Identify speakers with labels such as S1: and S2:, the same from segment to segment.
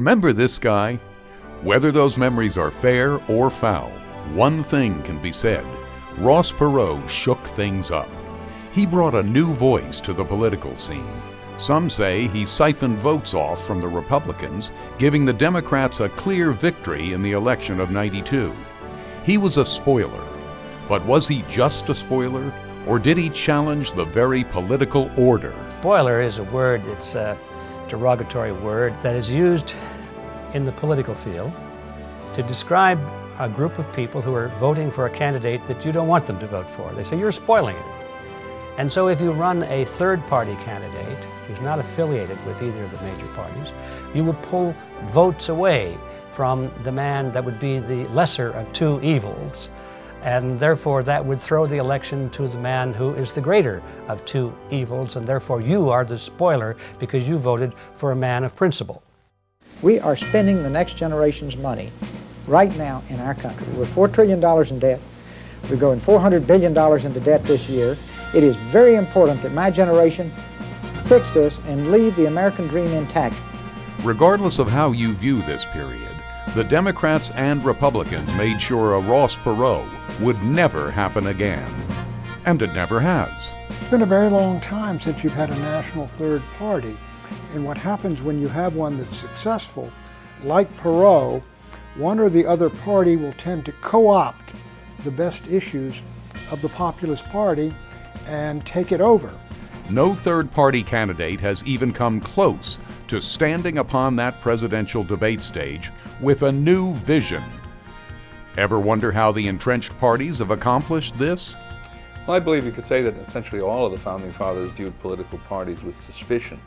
S1: Remember this guy? Whether those memories are fair or foul, one thing can be said Ross Perot shook things up. He brought a new voice to the political scene. Some say he siphoned votes off from the Republicans, giving the Democrats a clear victory in the election of 92. He was a spoiler. But was he just a spoiler, or did he challenge the very political order?
S2: Spoiler is a word, it's a derogatory word that is used in the political field to describe a group of people who are voting for a candidate that you don't want them to vote for. They say you're spoiling it. And so if you run a third party candidate who's not affiliated with either of the major parties, you would pull votes away from the man that would be the lesser of two evils. And therefore, that would throw the election to the man who is the greater of two evils. And therefore, you are the spoiler because you voted for a man of principle.
S3: We are spending the next generation's money right now in our country. We're $4 trillion in debt. We're going $400 billion into debt this year. It is very important that my generation fix this and leave the American dream intact.
S1: Regardless of how you view this period, the Democrats and Republicans made sure a Ross Perot would never happen again. And it never has.
S4: It's been a very long time since you've had a national third party. And what happens when you have one that's successful, like Perot, one or the other party will tend to co-opt the best issues of the Populist Party and take it over.
S1: No third party candidate has even come close to standing upon that presidential debate stage with a new vision. Ever wonder how the entrenched parties have accomplished this?
S5: Well, I believe you could say that essentially all of the founding fathers viewed political parties with suspicion.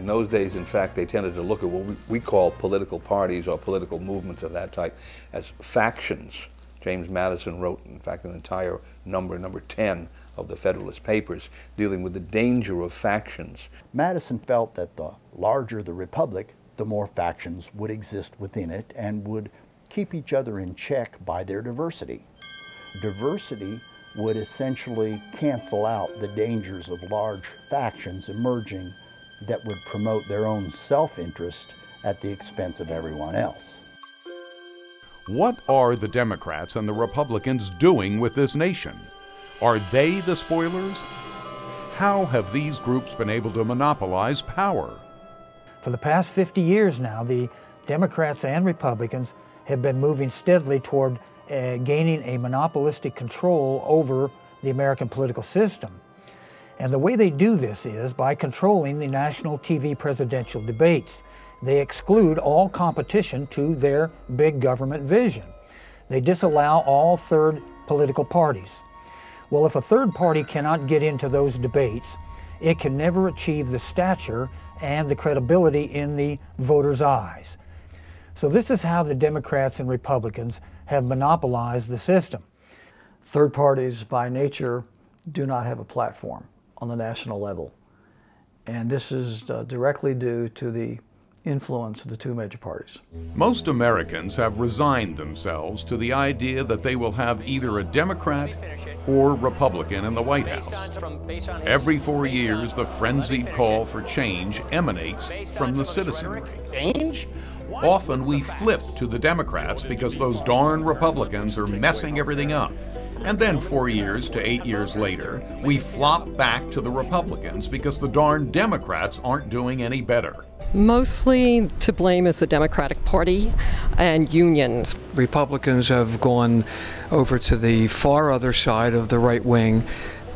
S5: In those days, in fact, they tended to look at what we, call political parties or political movements of that type as factions. James Madison wrote, in fact, an entire number, number 10, of the Federalist Papers, dealing with the danger of factions.
S6: Madison felt that the larger the republic, the more factions would exist within it and would keep each other in check by their diversity. Diversity would essentially cancel out the dangers of large factions emerging that would promote their own self-interest at the expense of everyone else.
S1: What are the Democrats and the Republicans doing with this nation? Are they the spoilers? How have these groups been able to monopolize power?
S7: For the past 50 years now, the Democrats and Republicans have been moving steadily toward uh, gaining a monopolistic control over the American political system. And the way they do this is by controlling the national TV presidential debates. They exclude all competition to their big government vision. They disallow all third political parties. Well, if a third party cannot get into those debates, it can never achieve the stature and the credibility in the voters' eyes. So this is how the Democrats and Republicans have monopolized the system.
S8: Third parties, by nature, do not have a platform on the national level. And this is uh, directly due to the influence of the two major parties.
S1: Most Americans have resigned themselves to the idea that they will have either a Democrat or Republican in the White House. Every four years, the frenzied call for change emanates from the citizenry.
S9: Change?
S1: Often we flip to the Democrats because those darn Republicans are messing everything up. And then four years to eight years later, we flop back to the Republicans because the darn Democrats aren't doing any better.
S10: Mostly to blame is the Democratic Party and unions.
S11: Republicans have gone over to the far other side of the right wing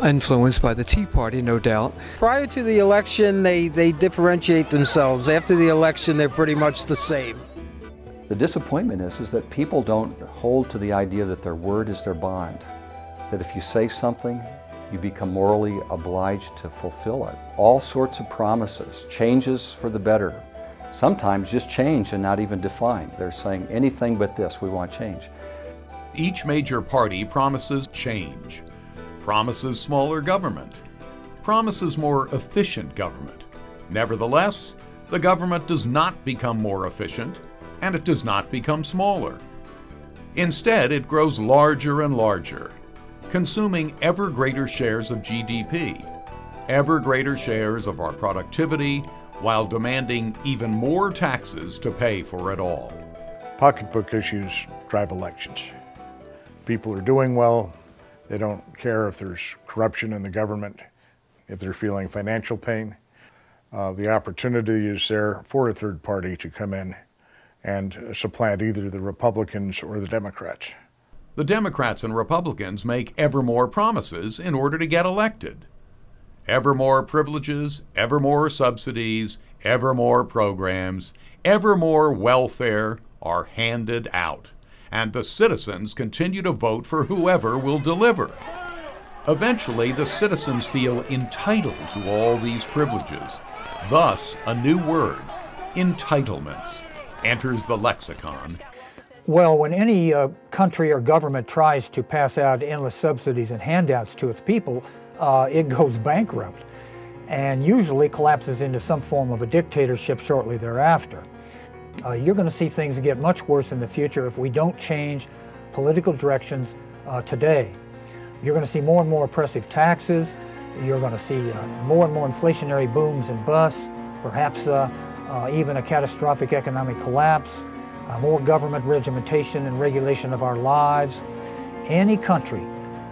S11: influenced by the Tea Party, no doubt.
S12: Prior to the election, they, they differentiate themselves. After the election, they're pretty much the same.
S13: The disappointment is, is that people don't hold to the idea that their word is their bond. That if you say something, you become morally obliged to fulfill it. All sorts of promises, changes for the better. Sometimes just change and not even define. They're saying anything but this, we want change.
S1: Each major party promises change, promises smaller government, promises more efficient government. Nevertheless, the government does not become more efficient and it does not become smaller. Instead, it grows larger and larger, consuming ever greater shares of GDP, ever greater shares of our productivity, while demanding even more taxes to pay for it all.
S9: Pocketbook issues drive elections. People are doing well. They don't care if there's corruption in the government, if they're feeling financial pain. Uh, the opportunity is there for a third party to come in and supplant either the Republicans or the Democrats.
S1: The Democrats and Republicans make ever more promises in order to get elected. Ever more privileges, ever more subsidies, ever more programs, ever more welfare are handed out, and the citizens continue to vote for whoever will deliver. Eventually, the citizens feel entitled to all these privileges. Thus, a new word, entitlements, enters the lexicon.
S7: Well, when any uh, country or government tries to pass out endless subsidies and handouts to its people, uh, it goes bankrupt and usually collapses into some form of a dictatorship shortly thereafter. Uh, you're going to see things get much worse in the future if we don't change political directions uh, today. You're going to see more and more oppressive taxes. You're going to see uh, more and more inflationary booms and busts, perhaps uh, even a catastrophic economic collapse, uh, more government regimentation and regulation of our lives. Any country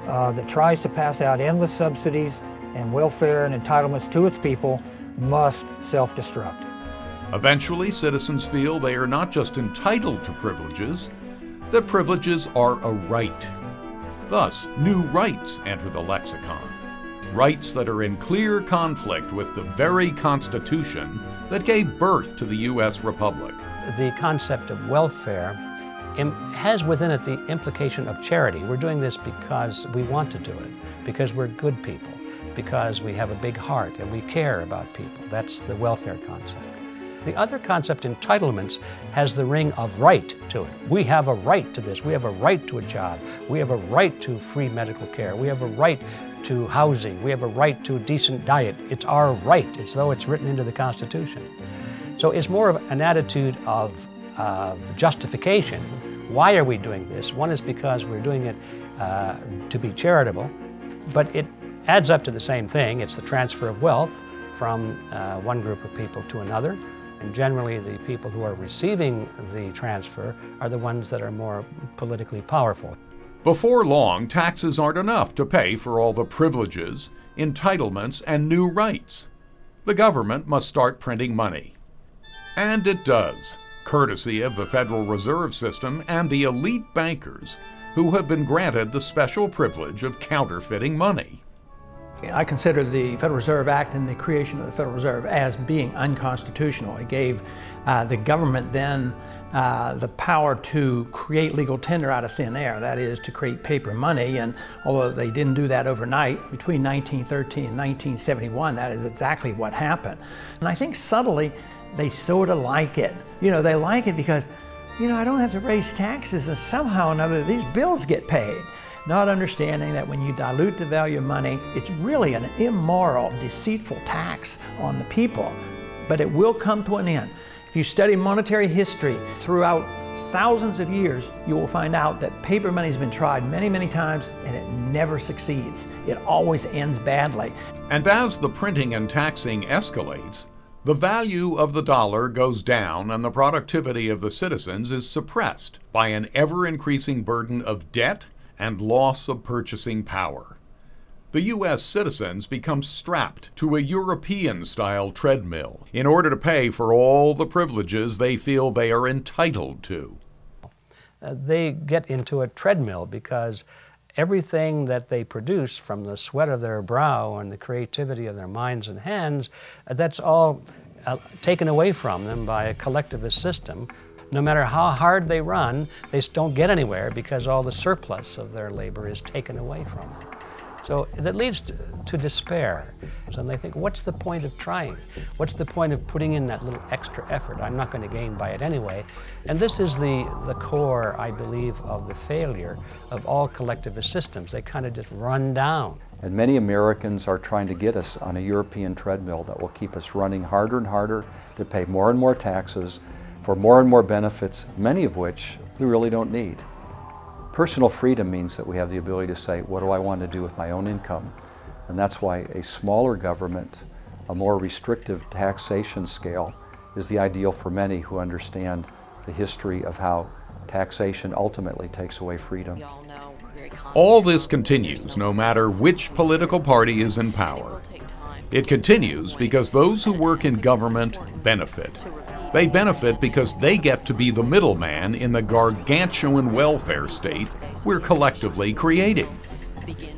S7: that tries to pass out endless subsidies and welfare and entitlements to its people must self-destruct.
S1: Eventually, citizens feel they are not just entitled to privileges, that privileges are a right. Thus, new rights enter the lexicon. Rights that are in clear conflict with the very Constitution that gave birth to the U.S. Republic.
S2: The concept of welfare has within it the implication of charity. We're doing this because we want to do it, because we're good people because we have a big heart and we care about people. That's the welfare concept. The other concept, entitlements, has the ring of right to it. We have a right to this. We have a right to a job. We have a right to free medical care. We have a right to housing. We have a right to a decent diet. It's our right. It's though it's written into the Constitution. So it's more of an attitude of, of justification. Why are we doing this? One is because we're doing it uh, to be charitable, but it adds up to the same thing. It's the transfer of wealth from uh, one group of people to another. And generally, the people who are receiving the transfer are the ones that are more politically powerful.
S1: Before long, taxes aren't enough to pay for all the privileges, entitlements, and new rights. The government must start printing money. And it does, courtesy of the Federal Reserve System and the elite bankers who have been granted the special privilege of counterfeiting money.
S14: I consider the Federal Reserve Act and the creation of the Federal Reserve as being unconstitutional. It gave uh, the government then uh, the power to create legal tender out of thin air, that is, to create paper money. And although they didn't do that overnight, between 1913 and 1971, that is exactly what happened. And I think subtly, they sort of like it. You know, they like it because, you know, I don't have to raise taxes and somehow or another these bills get paid not understanding that when you dilute the value of money, it's really an immoral, deceitful tax on the people. But it will come to an end. If you study monetary history throughout thousands of years, you will find out that paper money has been tried many, many times and it never succeeds. It always ends badly.
S1: And as the printing and taxing escalates, the value of the dollar goes down and the productivity of the citizens is suppressed by an ever increasing burden of debt and loss of purchasing power. The U.S. citizens become strapped to a European style treadmill in order to pay for all the privileges they feel they are entitled to.
S2: Uh, they get into a treadmill because everything that they produce from the sweat of their brow and the creativity of their minds and hands, uh, that's all uh, taken away from them by a collectivist system no matter how hard they run, they don't get anywhere because all the surplus of their labor is taken away from them. So that leads to, to, despair. And they think, what's the point of trying? What's the point of putting in that little extra effort? I'm not going to gain by it anyway. And this is the, the core, I believe, of the failure of all collectivist systems. They kind of just run down.
S13: And many Americans are trying to get us on a European treadmill that will keep us running harder and harder to pay more and more taxes for more and more benefits, many of which we really don't need. Personal freedom means that we have the ability to say, what do I want to do with my own income? And that's why a smaller government a more restrictive taxation scale is the ideal for many who understand the history of how taxation ultimately takes away freedom.
S1: All this continues no matter which political party is in power. It continues because those who work in government benefit. They benefit because they get to be the middleman in the gargantuan welfare state we're collectively creating.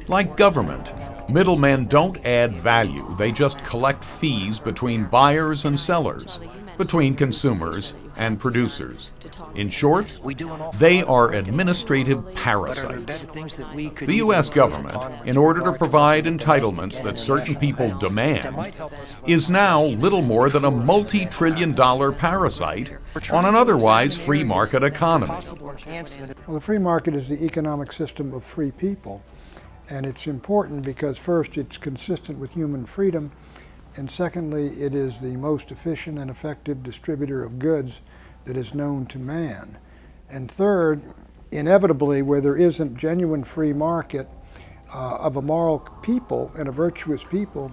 S1: Like government, middlemen don't add value, they just collect fees between buyers and sellers, between consumers and producers. In short, they are administrative parasites. The U.S. government, in order to provide entitlements that certain people demand, is now little more than a multi trillion dollar parasite on an otherwise free market economy.
S4: Well, the free market is the economic system of free people. And it's important because, first, it's consistent with human freedom and secondly, it is the most efficient and effective distributor of goods that is known to man. And third, inevitably, where there isn't genuine free market uh, of a moral people and a virtuous people,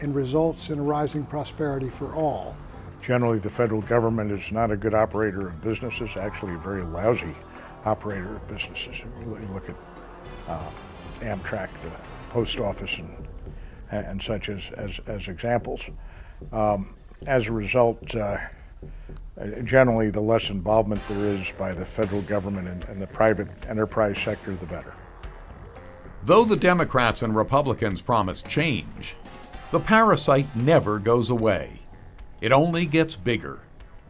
S4: and results in a rising prosperity for all.
S9: Generally, the federal government is not a good operator of businesses, actually a very lousy operator of businesses. You look at uh, Amtrak, the post office, and and such as, as, as examples. Um, as a result, uh, generally the less involvement there is by the federal government and, and the private enterprise sector, the better.
S1: Though the Democrats and Republicans promise change, the parasite never goes away. It only gets bigger.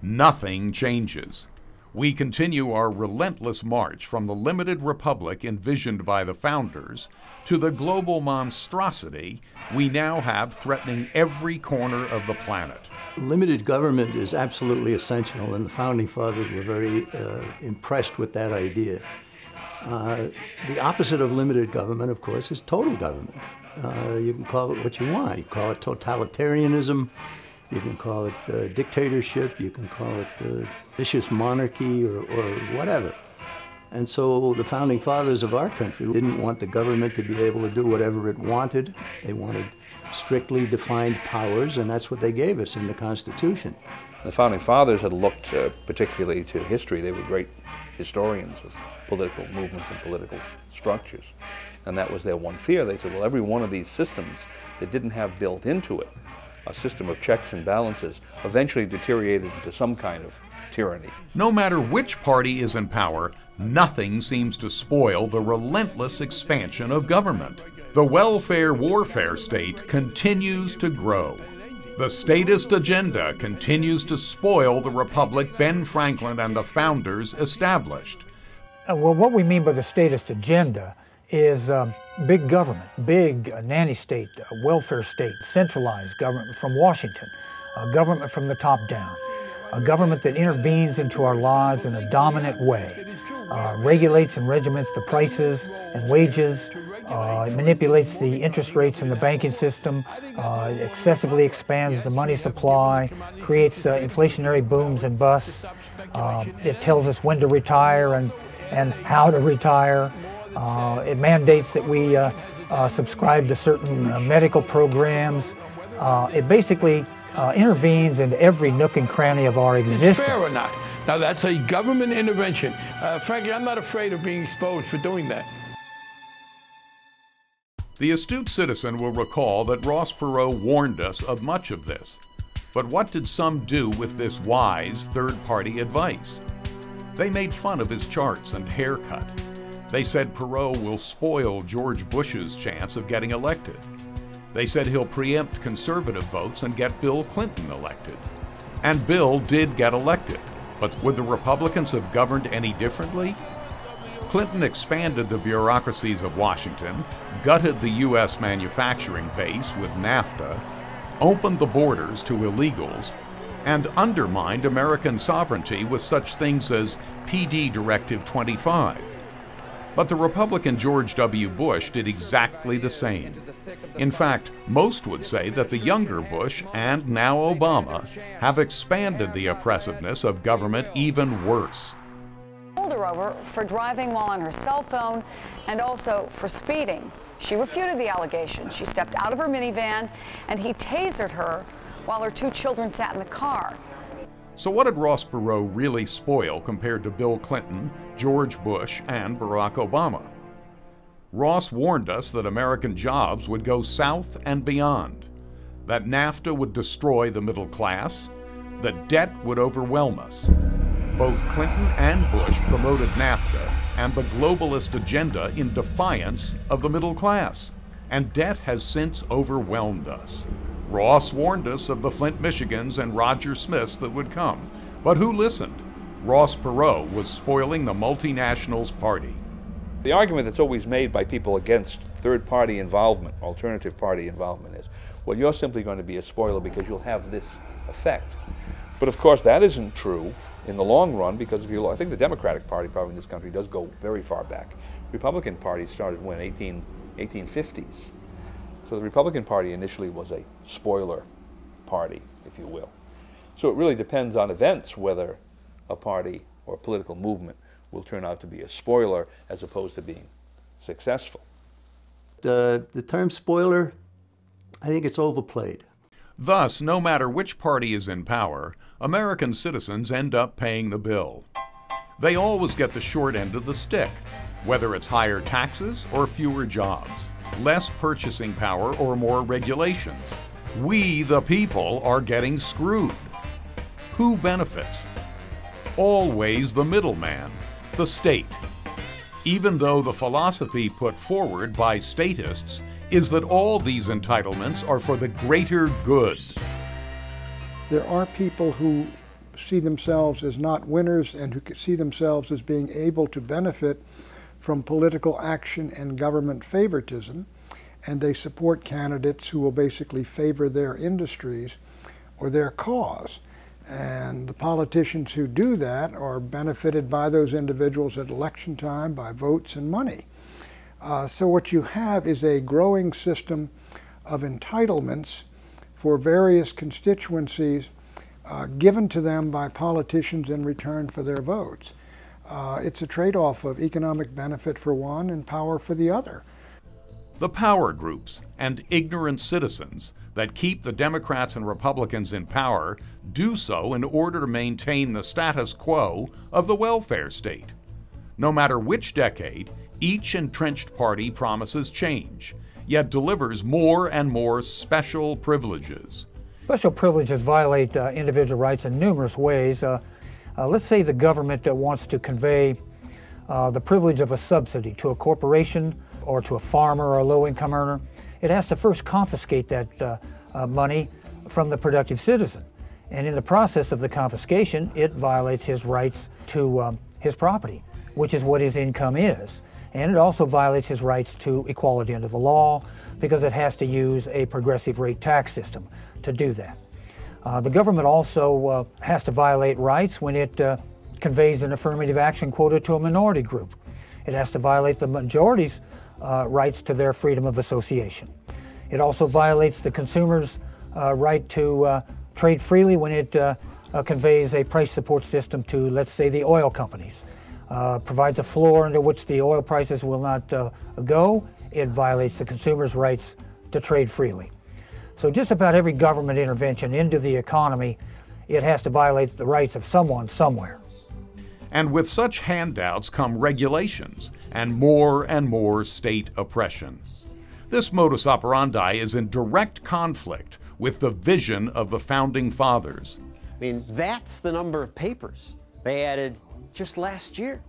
S1: Nothing changes we continue our relentless march from the limited republic envisioned by the founders to the global monstrosity we now have threatening every corner of the planet.
S15: Limited government is absolutely essential, and the founding fathers were very uh, impressed with that idea. Uh, the opposite of limited government, of course, is total government. Uh, you can call it what you want. You can call it totalitarianism, you can call it uh, dictatorship, you can call it uh, vicious monarchy or, or whatever. And so the founding fathers of our country didn't want the government to be able to do whatever it wanted. They wanted strictly defined powers, and that's what they gave us in the Constitution.
S5: The founding fathers had looked uh, particularly to history. They were great historians of political movements and political structures. And that was their one fear. They said, well, every one of these systems that didn't have built into it a system of checks and balances eventually deteriorated into some kind of tyranny.
S1: No matter which party is in power, nothing seems to spoil the relentless expansion of government. The welfare warfare state continues to grow. The statist agenda continues to spoil the republic Ben Franklin and the founders established.
S7: Uh, well, what we mean by the statist agenda is um, big government, big uh, nanny state, uh, welfare state, centralized government from Washington, a government from the top down, a government that intervenes into our lives in a dominant way, uh, regulates and regiments the prices and wages, uh, manipulates the interest rates in the banking system, uh, excessively expands the money supply, creates uh, inflationary booms and busts. it tells us when to retire and, and how to retire. Uh, it mandates that we uh, uh, subscribe to certain medical programs. it basically intervenes in every nook and cranny of our existence.
S16: Fair or not? Now that's a government intervention. Uh, frankly, I'm not afraid of being exposed for doing that.
S1: The astute citizen will recall that Ross Perot warned us of much of this. But what did some do with this wise third party advice? They made fun of his charts and haircut. They said Perot will spoil George Bush's chance of getting elected. They said he'll preempt conservative votes and get Bill Clinton elected. And Bill did get elected, but would the Republicans have governed any differently? Clinton expanded the bureaucracies of Washington, gutted the U.S. manufacturing base with NAFTA, opened the borders to illegals, and undermined American sovereignty with such things as PD Directive 25. But the Republican George W. Bush did exactly the same. In fact, most would say that the younger Bush and now Obama have expanded the oppressiveness of government even worse.
S17: Pulled her over for driving while on her cell phone and also for speeding. She refuted the allegation. She stepped out of her minivan and he tasered her while her two children sat in the car.
S1: So, what did Ross Perot really spoil compared to Bill Clinton, George Bush, and Barack Obama? Ross warned us that American jobs would go south and beyond, that NAFTA would destroy the middle class, that debt would overwhelm us. Both Clinton and Bush promoted NAFTA and the globalist agenda in defiance of the middle class, and debt has since overwhelmed us. Ross warned us of the Flint Michigans and Roger Smiths that would come, but who listened? Ross Perot was spoiling the multinationals' party.
S5: The argument that's always made by people against third party involvement, alternative party involvement, is well, you're simply going to be a spoiler because you'll have this effect. But of course, that isn't true in the long run because if you look, I think the Democratic Party probably in this country does go very far back. Republican Party started when 18, 1850s. So the Republican Party initially was a spoiler party, if you will. So it really depends on events whether a party or a political movement will turn out to be a spoiler as opposed to being successful.
S15: The, the term spoiler, I think it's overplayed.
S1: Thus, no matter which party is in power, American citizens end up paying the bill. They always get the short end of the stick, whether it's higher taxes or fewer jobs, less purchasing power or more regulations. We, the people, are getting screwed. Who benefits? Always the middleman, the state. Even though the philosophy put forward by statists is that all these entitlements are for the greater good.
S4: There are people who see themselves as not winners and who see themselves as being able to benefit from political action and government favoritism, and they support candidates who will basically favor their industries or their cause. And the politicians who do that are benefited by those individuals at election time by votes and money. Uh, so what you have is a growing system of entitlements for various constituencies uh, given to them by politicians in return for their votes. Uh, it's a trade-off of economic benefit for one and power for the other.
S1: The power groups and ignorant citizens that keep the Democrats and Republicans in power do so in order to maintain the status quo of the welfare state. No matter which decade, each entrenched party promises change, yet delivers more and more special privileges.
S7: Special privileges violate uh, individual rights in numerous ways. Uh, uh, let's say the government that wants to convey uh, the privilege of a subsidy to a corporation or to a farmer or a low-income earner. It has to first confiscate that uh, uh, money from the productive citizen. And in the process of the confiscation, it violates his rights to um, his property, which is what his income is. And it also violates his rights to equality under the law because it has to use a progressive rate tax system to do that. Uh, the government also uh, has to violate rights when it uh, conveys an affirmative action quota to a minority group. It has to violate the majority's uh, rights to their freedom of association. It also violates the consumer's uh, right to trade freely when it conveys a price support system to, let's say, the oil companies provides a floor under which the oil prices will not go, it violates the consumer's rights to trade freely. So just about every government intervention into the economy, it has to violate the rights of someone somewhere.
S1: And with such handouts come regulations and more and more state oppression. This modus operandi is in direct conflict with the vision of the Founding Fathers.
S18: I mean, that's the number of papers they added just last year.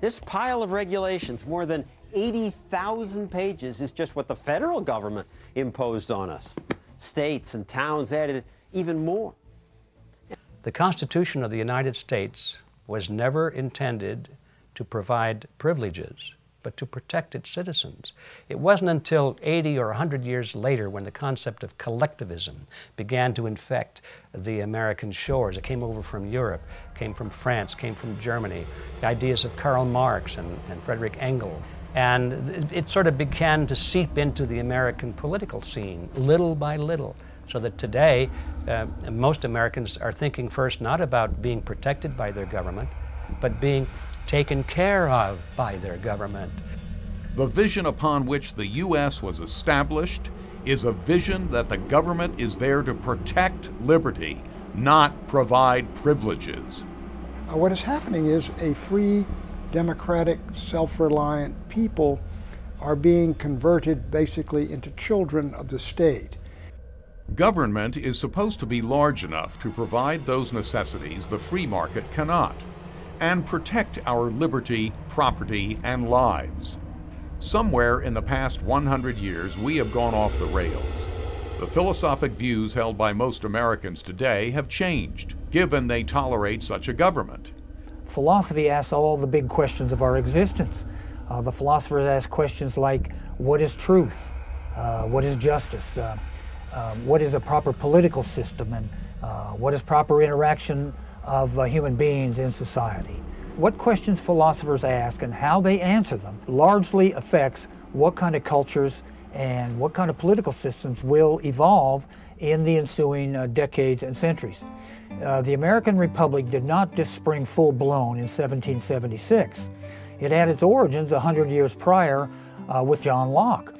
S18: This pile of regulations, more than 80,000 pages, is just what the federal government imposed on us. States and towns added even more.
S2: The Constitution of the United States was never intended to provide privileges but to protect its citizens. It wasn't until 80 or 100 years later when the concept of collectivism began to infect the American shores. It came over from Europe, came from France, came from Germany, the ideas of Karl Marx and, and Frederick Engels. And it sort of began to seep into the American political scene little by little. So that today, uh, most Americans are thinking first not about being protected by their government, but being taken care of by their government.
S1: the vision upon which the U.S. was established is a vision that the government is there to protect liberty, not provide privileges.
S4: Uh, what is happening is a free, democratic, self reliant people are being converted basically into children of the state.
S1: Government is supposed to be large enough to provide those necessities the free market cannot, and protect our liberty, property, and lives. Somewhere in the past 100 years, we have gone off the rails. The philosophic views held by most Americans today have changed, given they tolerate such a government.
S7: Philosophy asks all the big questions of our existence. Uh, the philosophers ask questions like what is truth? Uh, what is justice? Uh, um, what is a proper political system? And uh, what is proper interaction of uh, human beings in society? What questions philosophers ask and how they answer them largely affects what kind of cultures and what kind of political systems will evolve in the ensuing uh, decades and centuries. Uh, the American Republic did not just spring full blown in 1776. It had its origins 100 years prior uh, with John Locke.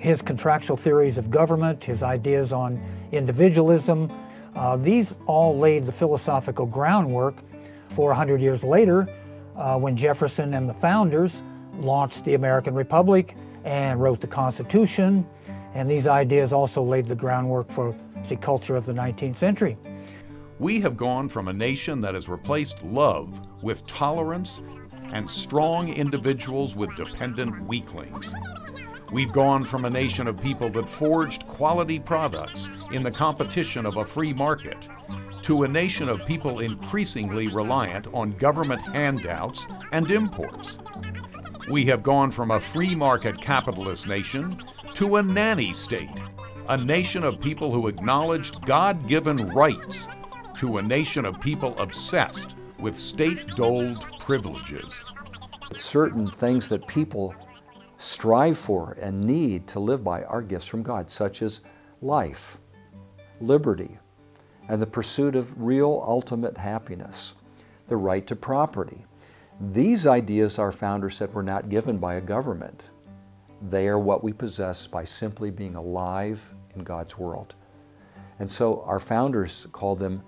S7: His contractual theories of government, his ideas on individualism, uh, these all laid the philosophical groundwork for 100 years later uh, when Jefferson and the founders launched the American Republic and wrote the Constitution. And these ideas also laid the groundwork for the culture of the 19th century.
S1: We have gone from a nation that has replaced love with tolerance and strong individuals with dependent weaklings. We've gone from a nation of people that forged quality products in the competition of a free market to a nation of people increasingly reliant on government handouts and imports. We have gone from a free market capitalist nation to a nanny state, a nation of people who acknowledged God given rights, to a nation of people obsessed with state doled privileges.
S13: Certain things that people strive for and need to live by are gifts from God, such as life, liberty, and the pursuit of real ultimate happiness, the right to property, these ideas our founders said were not given by a government. They are what we possess by simply being alive in God's world. And so our founders called them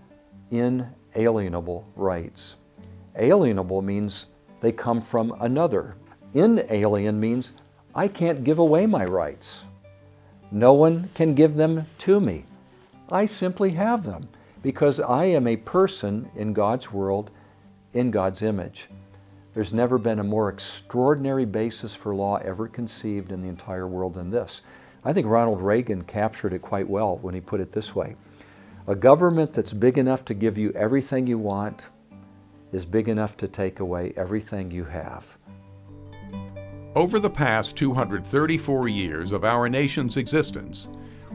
S13: inalienable rights. Alienable means they come from another. Inalien means I can't give away my rights. No one can give them to me. I simply have them because I am a person in God's world, in God's image. There's never been a more extraordinary basis for law ever conceived in the entire world than this. I think Ronald Reagan captured it quite well when he put it this way. A government that's big enough to give you everything you want is big enough to take away everything you have.
S1: Over the past 234 years of our nation's existence,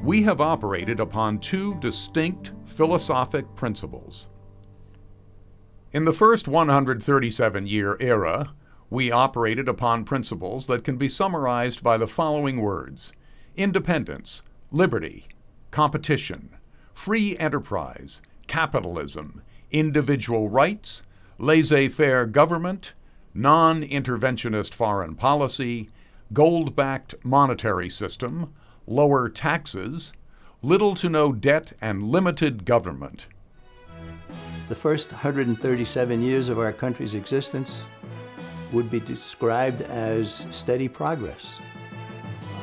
S1: we have operated upon two distinct philosophic principles. In the first 137 year era, we operated upon principles that can be summarized by the following words independence, liberty, competition, free enterprise, capitalism, individual rights, laissez faire government, non interventionist foreign policy, gold backed monetary system, lower taxes, little to no debt, and limited government.
S15: The first 137 years of our country's existence would be described as steady progress.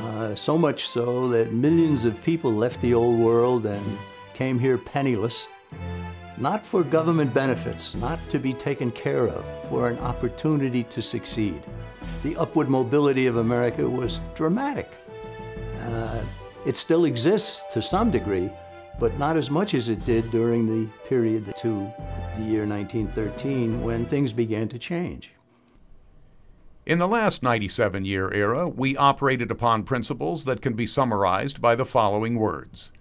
S15: Uh, so much so that millions of people left the old world and came here penniless, not for government benefits, not to be taken care of, for an opportunity to succeed. The upward mobility of America was dramatic. Uh, it still exists to some degree, but not as much as it did during the period to the year 1913 when things began to change.
S1: In the last 97 year era, we operated upon principles that can be summarized by the following words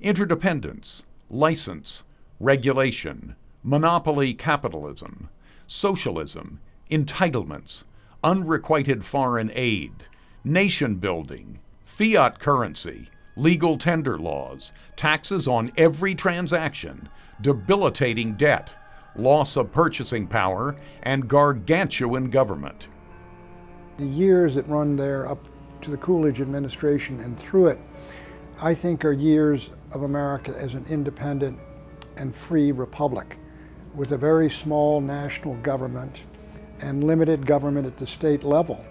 S1: interdependence, license, regulation, monopoly capitalism, socialism, entitlements, unrequited foreign aid, nation building, fiat currency, legal tender laws, taxes on every transaction, debilitating debt, loss of purchasing power, and gargantuan government.
S4: The years that run there up to the Coolidge administration and through it, I think are years of America as an independent and free republic with a very small national government and limited government at the state level.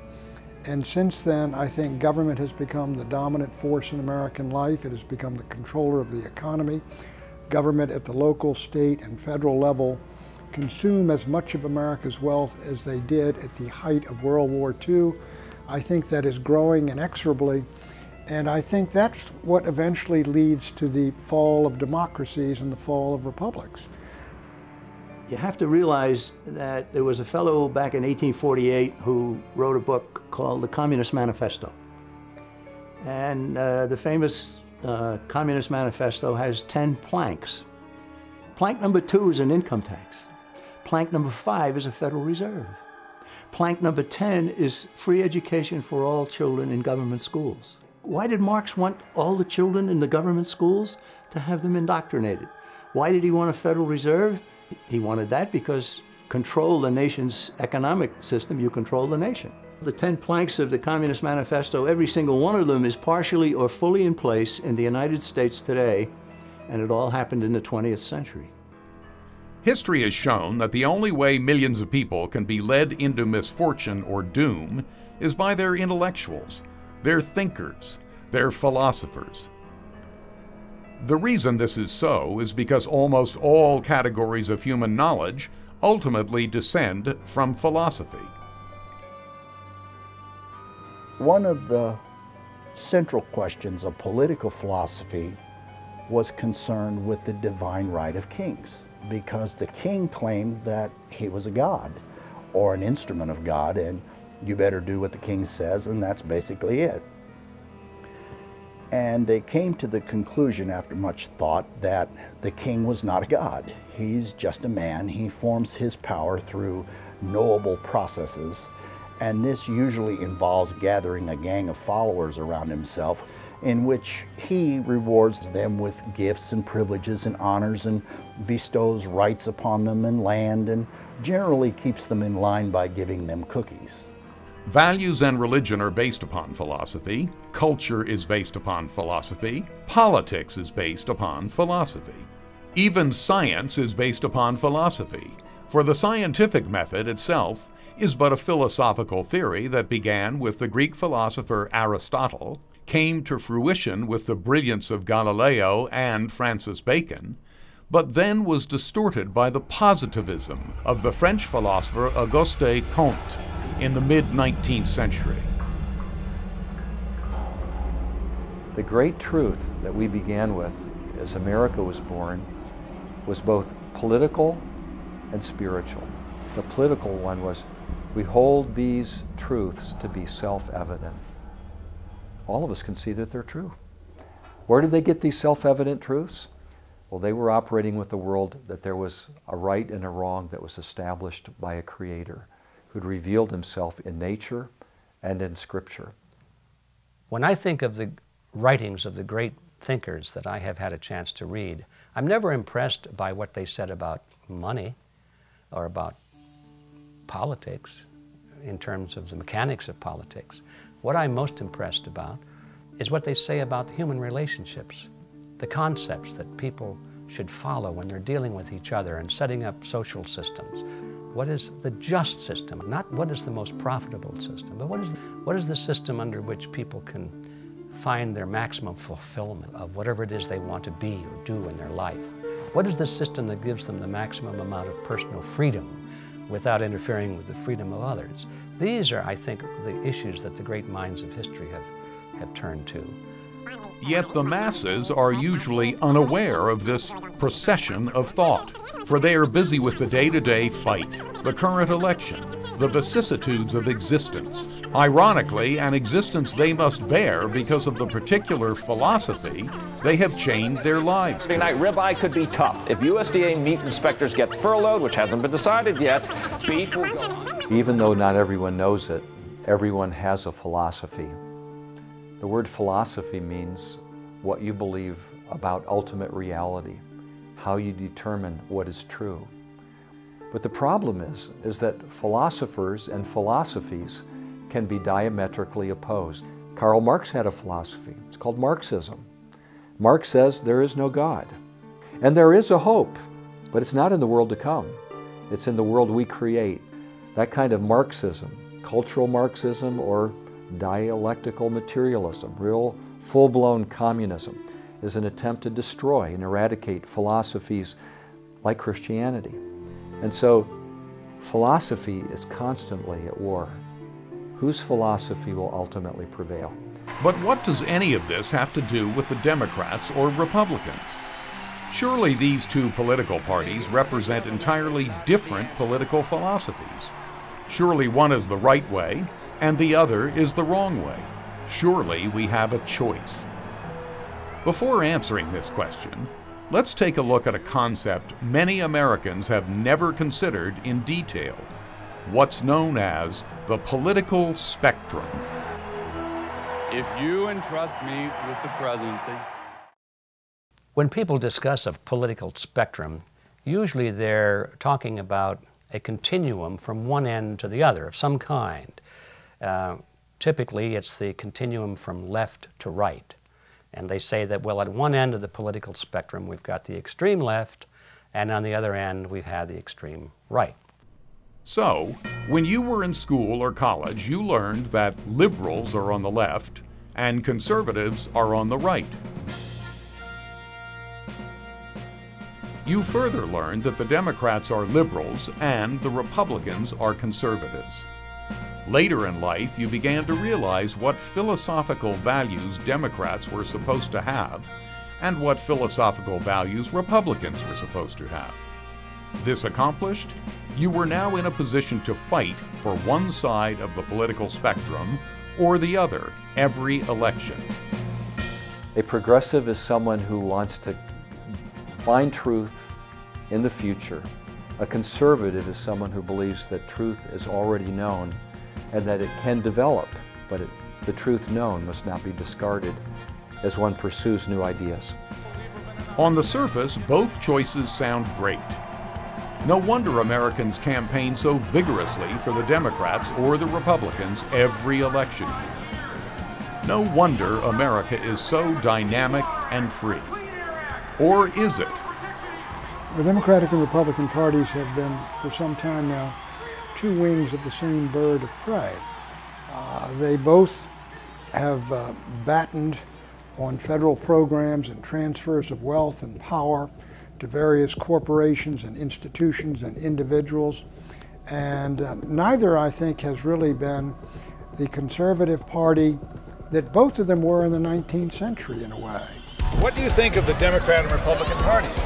S4: And since then, I think government has become the dominant force in American life. It has become the controller of the economy. Government at the local, state, and federal level consume as much of America's wealth as they did at the height of World War II. I think that is growing inexorably. And I think that's what eventually leads to the fall of democracies and the fall of republics.
S15: You have to realize that there was a fellow back in 1848 who wrote a book called The Communist Manifesto. And uh, the famous uh, Communist Manifesto has 10 planks. Plank number two is an income tax. Plank number five is a Federal Reserve. Plank number 10 is free education for all children in government schools. Why did Marx want all the children in the government schools to have them indoctrinated? Why did he want a Federal Reserve? He wanted that because control the nation's economic system, you control the nation. The 10 planks of the Communist Manifesto, every single one of them is partially or fully in place in the United States today, and it all happened in the 20th century.
S1: History has shown that the only way millions of people can be led into misfortune or doom is by their intellectuals, their thinkers, their philosophers. The reason this is so is because almost all categories of human knowledge ultimately descend from philosophy.
S6: One of the central questions of political philosophy was concerned with the divine right of kings because the king claimed that he was a god or an instrument of God and you better do what the king says and that's basically it. And they came to the conclusion after much thought that the king was not a god. He's just a man. He forms his power through knowable processes. And this usually involves gathering a gang of followers around himself in which he rewards them with gifts and privileges and honors and bestows rights upon them and land and generally keeps them in line by giving them cookies.
S1: Values and religion are based upon philosophy, culture is based upon philosophy, politics is based upon philosophy. Even science is based upon philosophy, for the scientific method itself is but a philosophical theory that began with the Greek philosopher Aristotle, came to fruition with the brilliance of Galileo and Francis Bacon, but then was distorted by the positivism of the French philosopher Auguste Comte in the mid 19th century.
S13: The great truth that we began with as America was born was both political and spiritual. The political one was we hold these truths to be self evident. All of us can see that they're true. Where did they get these self evident truths? Well, they were operating with the world that there was a right and a wrong that was established by a creator who'd revealed himself in nature and in Scripture.
S2: When I think of the writings of the great thinkers that I have had a chance to read, I'm never impressed by what they said about money or about politics in terms of the mechanics of politics. What I'm most impressed about is what they say about human relationships, the concepts that people should follow when they're dealing with each other and setting up social systems, what is the just system? Not what is the most profitable system, but what is, what is the system under which people can find their maximum fulfillment of whatever it is they want to be or do in their life? What is the system that gives them the maximum amount of personal freedom without interfering with the freedom of others? These are, I think, the issues that the great minds of history have, have turned to.
S1: Yet the masses are usually unaware of this procession of thought, for they are busy with the day to day fight, the current election, the vicissitudes of existence. Ironically, an existence they must bear because of the particular philosophy they have chained their lives
S19: Saturday night ribeye could be tough. If USDA meat inspectors get furloughed, which hasn't been decided yet, beef will go on.
S13: Even though not everyone knows it, everyone has a philosophy. The word philosophy means what you believe about ultimate reality, how you determine what is true. But the problem is, is that philosophers and philosophies can be diametrically opposed. Karl Marx had a philosophy. It's called Marxism. Marx says there is no God. And there is a hope, but it's not in the world to come. It's in the world we create. That kind of Marxism, cultural Marxism or dialectical materialism, real full-blown communism, is an attempt to destroy and eradicate philosophies like Christianity. And so philosophy is constantly at war. Whose philosophy will ultimately prevail?
S1: But what does any of this have to do with the Democrats or Republicans? Surely these two political parties represent entirely different political philosophies. Surely one is the right way and the other is the wrong way. Surely we have a choice. Before answering this question, let's take a look at a concept many Americans have never considered in detail what's known as the political spectrum.
S20: If you entrust me with the presidency,
S2: When people discuss a political spectrum, usually they're talking about a continuum from one end to the other of some kind. Uh, typically, it's the continuum from left to right. And they say that, well, at one end of the political spectrum, we've got the extreme left, and on the other end, we've had the extreme right.
S1: So, when you were in school or college, you learned that liberals are on the left and conservatives are on the right. You further learned that the Democrats are liberals and the Republicans are conservatives. Later in life, you began to realize what philosophical values Democrats were supposed to have and what philosophical values Republicans were supposed to have. This accomplished, you were now in a position to fight for one side of the political spectrum or the other every election.
S13: A progressive is someone who wants to find truth in the future. A conservative is someone who believes that truth is already known and that it can develop, but it, the truth known must not be discarded as one pursues new ideas.
S1: On the surface, both choices sound great. No wonder Americans campaign so vigorously for the Democrats or the Republicans every election. No wonder America is so dynamic and free. Or is it?
S4: The Democratic and Republican parties have been, for some time now, two wings of the same bird of prey. Uh, they both have uh, battened on federal programs and transfers of wealth and power to various corporations and institutions and individuals. And uh, neither, I think, has really been the conservative party that both of them were in the 19th century in a way.
S21: What do you think of the Democrat and Republican parties?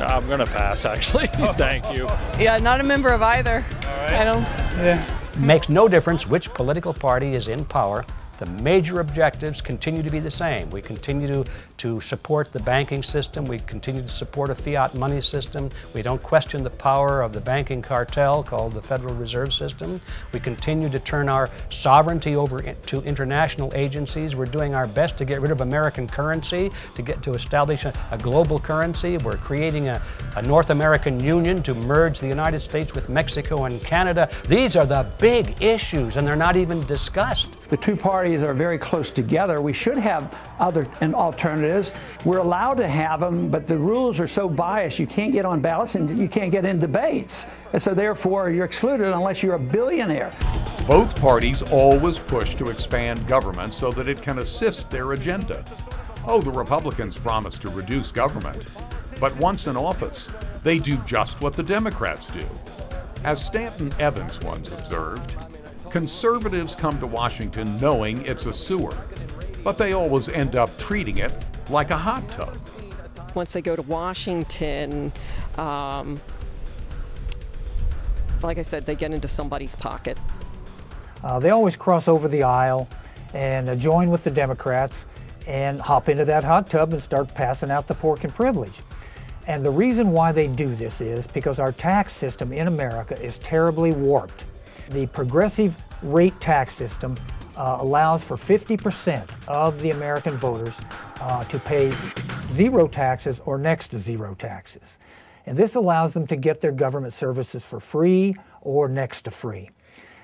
S22: I'm going to pass, actually. Thank you.
S23: Yeah, not a member of either. I don't.
S2: Yeah. Makes no difference which political party is in power. The major objectives continue to be the same. We continue to, to support the banking system. We continue to support a fiat money system. We don't question the power of the banking cartel called the Federal Reserve System. We continue to turn our sovereignty over to international agencies. We're doing our best to get rid of American currency, to get to establish a, a global currency. We're creating a, a North American Union to merge the United States with Mexico and Canada. These are the big issues, and they're not even discussed.
S14: The two parties are very close together. We should have other and alternatives. We're allowed to have them, but the rules are so biased you can't get on ballots and you can't get in debates. And so therefore you're excluded unless you're a billionaire.
S1: Both parties always push to expand government so that it can assist their agenda. Oh, the Republicans promise to reduce government. But once in office, they do just what the Democrats do. As Stanton Evans once observed, conservatives come to Washington knowing it's a sewer, but they always end up treating it like a hot tub.
S10: Once they go to Washington, um, like I said, they get into somebody's pocket.
S7: Uh, they always cross over the aisle and uh, join with the Democrats and hop into that hot tub and start passing out the pork and privilege. And the reason why they do this is because our tax system in America is terribly warped. The progressive rate tax system uh, allows for 50% of the American voters uh, to pay zero taxes or next to zero taxes. And this allows them to get their government services for free or next to free.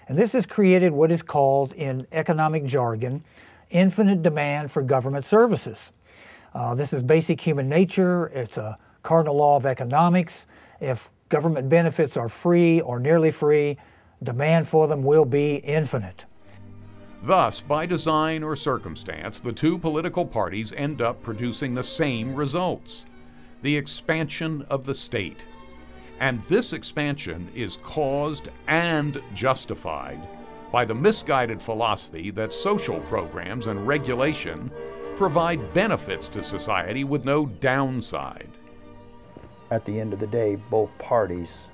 S7: And this has created what is called, in economic jargon, infinite demand for government services. Uh, this is basic human nature. It's a cardinal law of economics. If government benefits are free or nearly free, demand for them will be infinite.
S1: Thus, by design or circumstance, the two political parties end up producing the same results the expansion of the state. And this expansion is caused and justified by the misguided philosophy that social programs and regulation provide benefits to society with no downside.
S6: At the end of the day, both parties,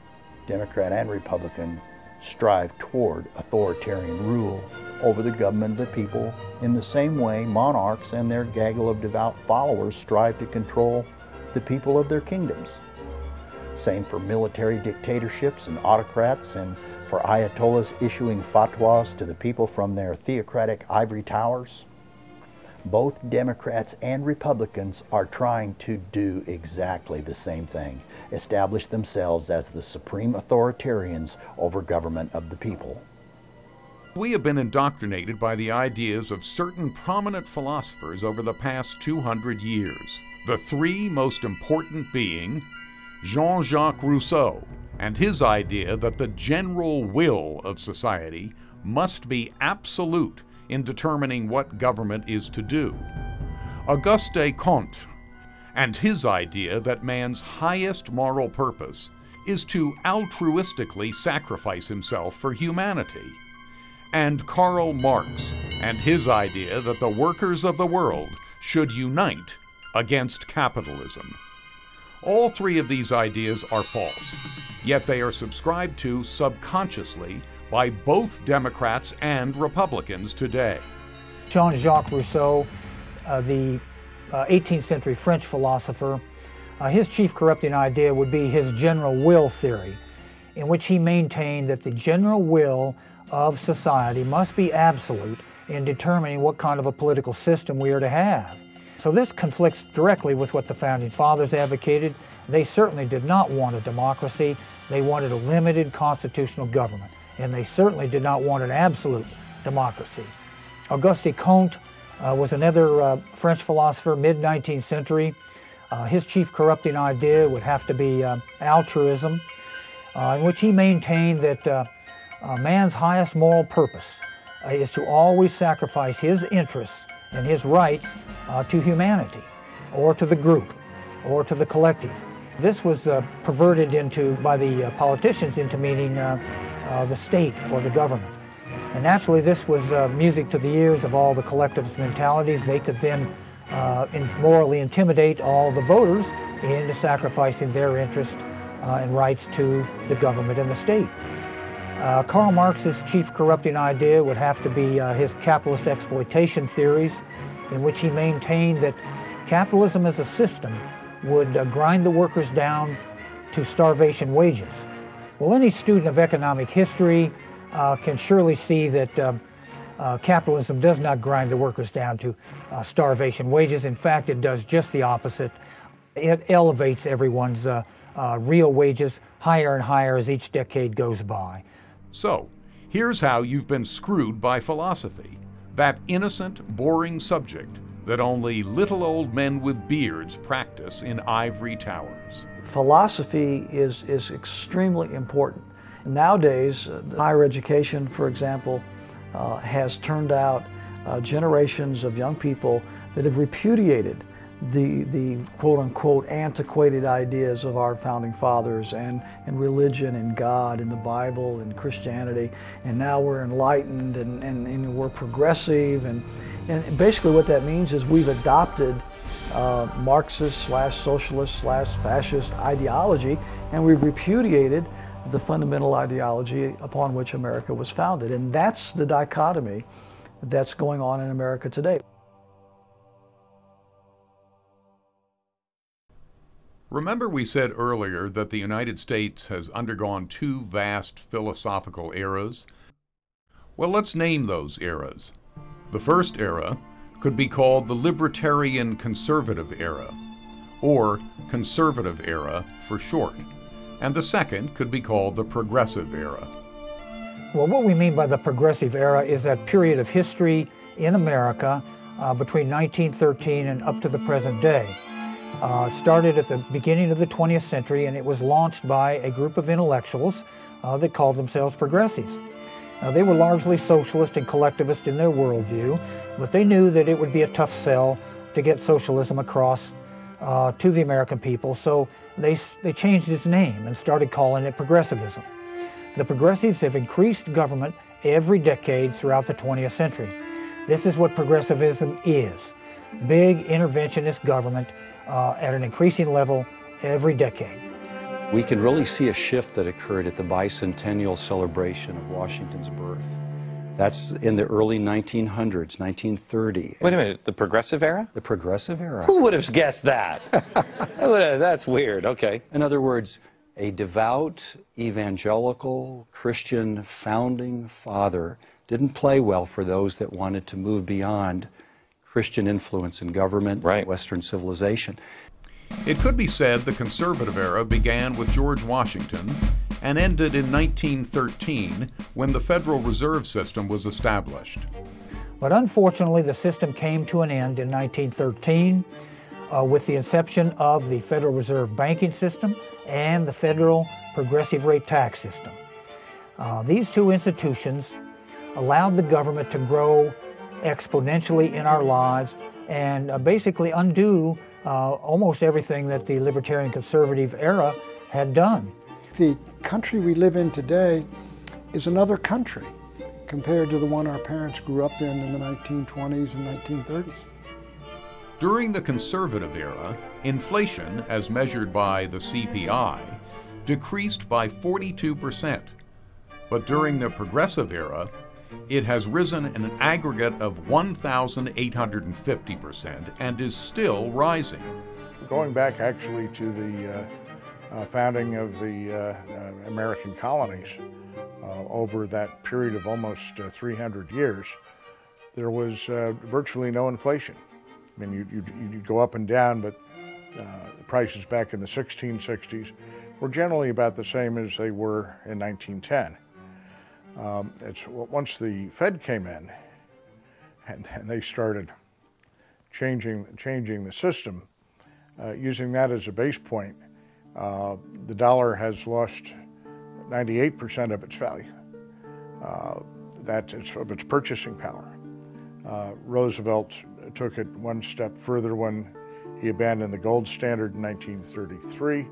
S6: Democrat and Republican, strive toward authoritarian rule over the government of the people in the same way monarchs and their gaggle of devout followers strive to control the people of their kingdoms. Same for military dictatorships and autocrats and for ayatollahs issuing fatwas to the people from their theocratic ivory towers. Both Democrats and Republicans are trying to do exactly the same thing, establish themselves as the supreme authoritarians over government of the people.
S1: We have been indoctrinated by the ideas of certain prominent philosophers over the past 200 years. The three most important being Jean Jacques Rousseau and his idea that the general will of society must be absolute in determining what government is to do. Auguste Comte and his idea that man's highest moral purpose is to altruistically sacrifice himself for humanity and Karl Marx and his idea that the workers of the world should unite against capitalism. All three of these ideas are false, yet they are subscribed to subconsciously by both Democrats and Republicans today.
S7: Jean Jacques Rousseau, uh, the uh, 18th century French philosopher, uh, his chief corrupting idea would be his general will theory, in which he maintained that the general will of society must be absolute in determining what kind of a political system we are to have. So this conflicts directly with what the Founding Fathers advocated. They certainly did not want a democracy. They wanted a limited constitutional government. And they certainly did not want an absolute democracy. Auguste Comte uh, was another uh, French philosopher, mid-19th century. Uh, his chief corrupting idea would have to be uh, altruism, uh, in which he maintained that uh, man's highest moral purpose is to always sacrifice his interests and his rights to humanity or to the group or to the collective. This was perverted into by the politicians into meaning uh, uh, the state or the government. And naturally, this was music to the ears of all the collectivist mentalities. They could then in morally intimidate all the voters into sacrificing their interest and rights to the government and the state. Uh, Karl Marx's chief corrupting idea would have to be uh, his capitalist exploitation theories, in which he maintained that capitalism as a system would uh, grind the workers down to starvation wages. Well, any student of economic history uh, can surely see that uh, uh, capitalism does not grind the workers down to starvation wages. In fact, it does just the opposite. It elevates everyone's real wages higher and higher as each decade goes by.
S1: So, here's how you've been screwed by philosophy that innocent, boring subject that only little old men with beards practice in ivory towers.
S24: Philosophy is, is extremely important. Nowadays, uh, higher education, for example, uh, has turned out uh, generations of young people that have repudiated the, the quote unquote antiquated ideas of our founding fathers and, and religion and God and the Bible and Christianity. And now we're enlightened and, and, and we're progressive. And, and basically, what that means is we've adopted uh, Marxist slash socialist slash fascist ideology and we've repudiated the fundamental ideology upon which America was founded. And that's the dichotomy that's going on in America today.
S1: Remember, we said earlier that the United States has undergone two vast philosophical eras? Well, let's name those eras. The first era could be called the Libertarian Conservative Era, or Conservative Era for short, and the second could be called the Progressive Era.
S7: Well, what we mean by the progressive era is that period of history in America uh, between 1913 and up to the present day. Uh, it started at the beginning of the 20th century and it was launched by a group of intellectuals uh, that called themselves progressives. They were largely socialist and collectivist in their worldview, but they knew that it would be a tough sell to get socialism across uh, to the American people, so they, they changed its name and started calling it progressivism. The progressives have increased government every decade throughout the 20th century. This is what progressivism is big interventionist government uh, at an increasing level every decade.
S13: We can really see a shift that occurred at the bicentennial celebration of Washington's birth. That's in the early 1900s, 1930.
S19: Wait a minute, the progressive era?
S13: The progressive era.
S19: Who would have guessed that? That's weird, okay.
S13: In other words, a devout, evangelical, Christian founding father didn't play well for those that wanted to move beyond Christian influence in government,
S19: right.
S13: Western civilization.
S1: It could be said the conservative era began with George Washington and ended in 1913 when the Federal Reserve System was established.
S7: But unfortunately, the system came to an end in 1913 uh, with the inception of the Federal Reserve banking system and the federal progressive rate tax system. Uh, these two institutions allowed the government to grow exponentially in our lives and uh, basically undo uh, almost everything that the libertarian conservative era had done.
S4: The country we live in today is another country compared to the one our parents grew up in in the 1920s and 1930s.
S1: During the conservative era, inflation, as measured by the CPI, decreased by 42%. But during the progressive era, it has risen in an aggregate of 1,850% and is still rising.
S9: Going back actually to the uh, uh, founding of the uh, uh American colonies uh, over that period of almost uh, 300 years, there was virtually no inflation. I mean, you, you, go up and down, but prices back in the 1660s were generally about the same as they were in 1910. Um, it's once the Fed came in and, and they started changing changing the system, uh, using that as a base point, uh, the dollar has lost 98% of its value. Uh, it's, of its purchasing power. Uh, Roosevelt took it one step further when he abandoned the gold standard in 1933,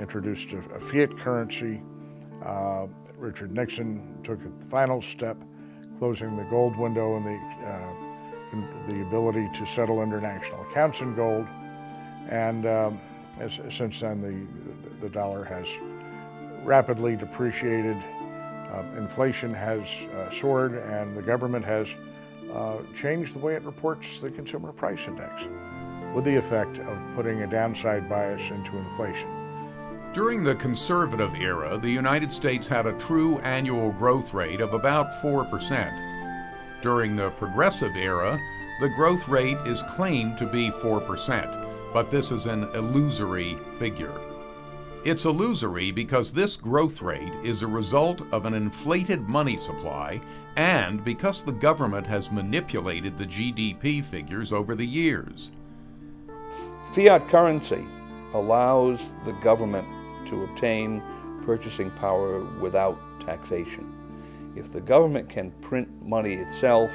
S9: introduced a, a fiat currency. Uh, Richard Nixon took the final step, closing the gold window and the, uh, the ability to settle international accounts in gold. And um, as, since then, the, the dollar has rapidly depreciated. Uh, inflation has uh, soared, and the government has uh, changed the way it reports the consumer price index, with the effect of putting a downside bias into inflation.
S1: During the conservative era, the United States had a true annual growth rate of about 4%. During the progressive era, the growth rate is claimed to be 4%, but this is an illusory figure. It's illusory because this growth rate is a result of an inflated money supply and because the government has manipulated the GDP figures over the years.
S5: Fiat currency allows the government to obtain purchasing power without taxation. If the government can print money itself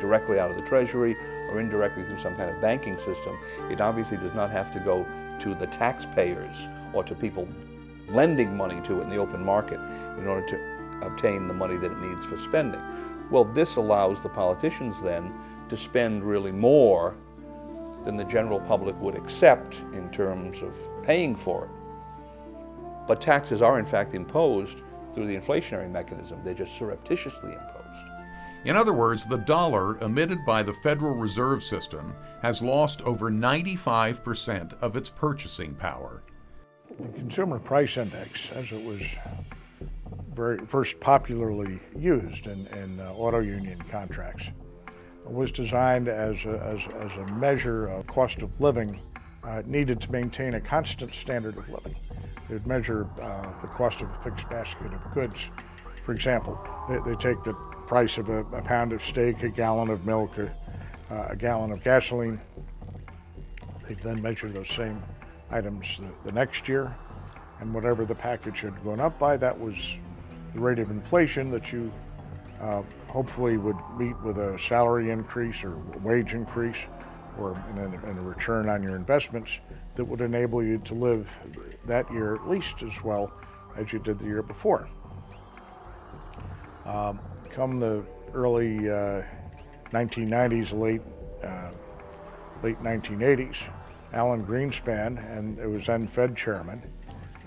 S5: directly out of the Treasury or indirectly through some kind of banking system, it obviously does not have to go to the taxpayers or to people lending money to it in the open market in order to obtain the money that it needs for spending. Well, this allows the politicians then to spend really more than the general public would accept in terms of paying for it. But taxes are in fact imposed through the inflationary mechanism. They're just surreptitiously imposed.
S1: In other words, the dollar emitted by the Federal Reserve System has lost over 95% of its purchasing power.
S9: The Consumer Price Index, as it was very first popularly used in, in uh, auto union contracts, was designed as a, as, as a measure of cost of living uh, needed to maintain a constant standard of living. It would measure uh, the cost of a fixed basket of goods For example, they, they take the price of a, a, pound of steak, a gallon of milk, a, uh, a gallon of gasoline. They then measure those same items the, the next year, and whatever the package had gone up by, that was the rate of inflation that you uh, hopefully would meet with a salary increase or wage increase or in a, in a, return on your investments that would enable you to live that year at least as well as you did the year before. Um, come the early uh, 1990s, late, uh, late 1980s, Alan Greenspan, and it was then Fed chairman,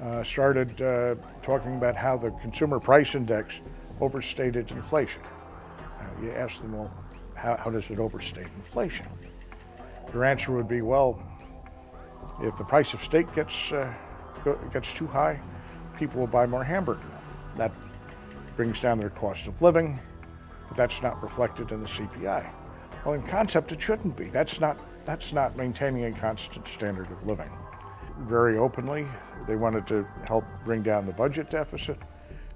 S9: uh, started uh, talking about how the consumer price index overstated inflation. you ask them, well, how, how does it overstate inflation? Your answer would be, well, if the price of steak gets, uh, gets too high, people will buy more hamburger. That brings down their cost of living, but that's not reflected in the CPI. Well, in concept, it shouldn't be. That's not, that's not maintaining a constant standard of living. Very openly, they wanted to help bring down the budget deficit,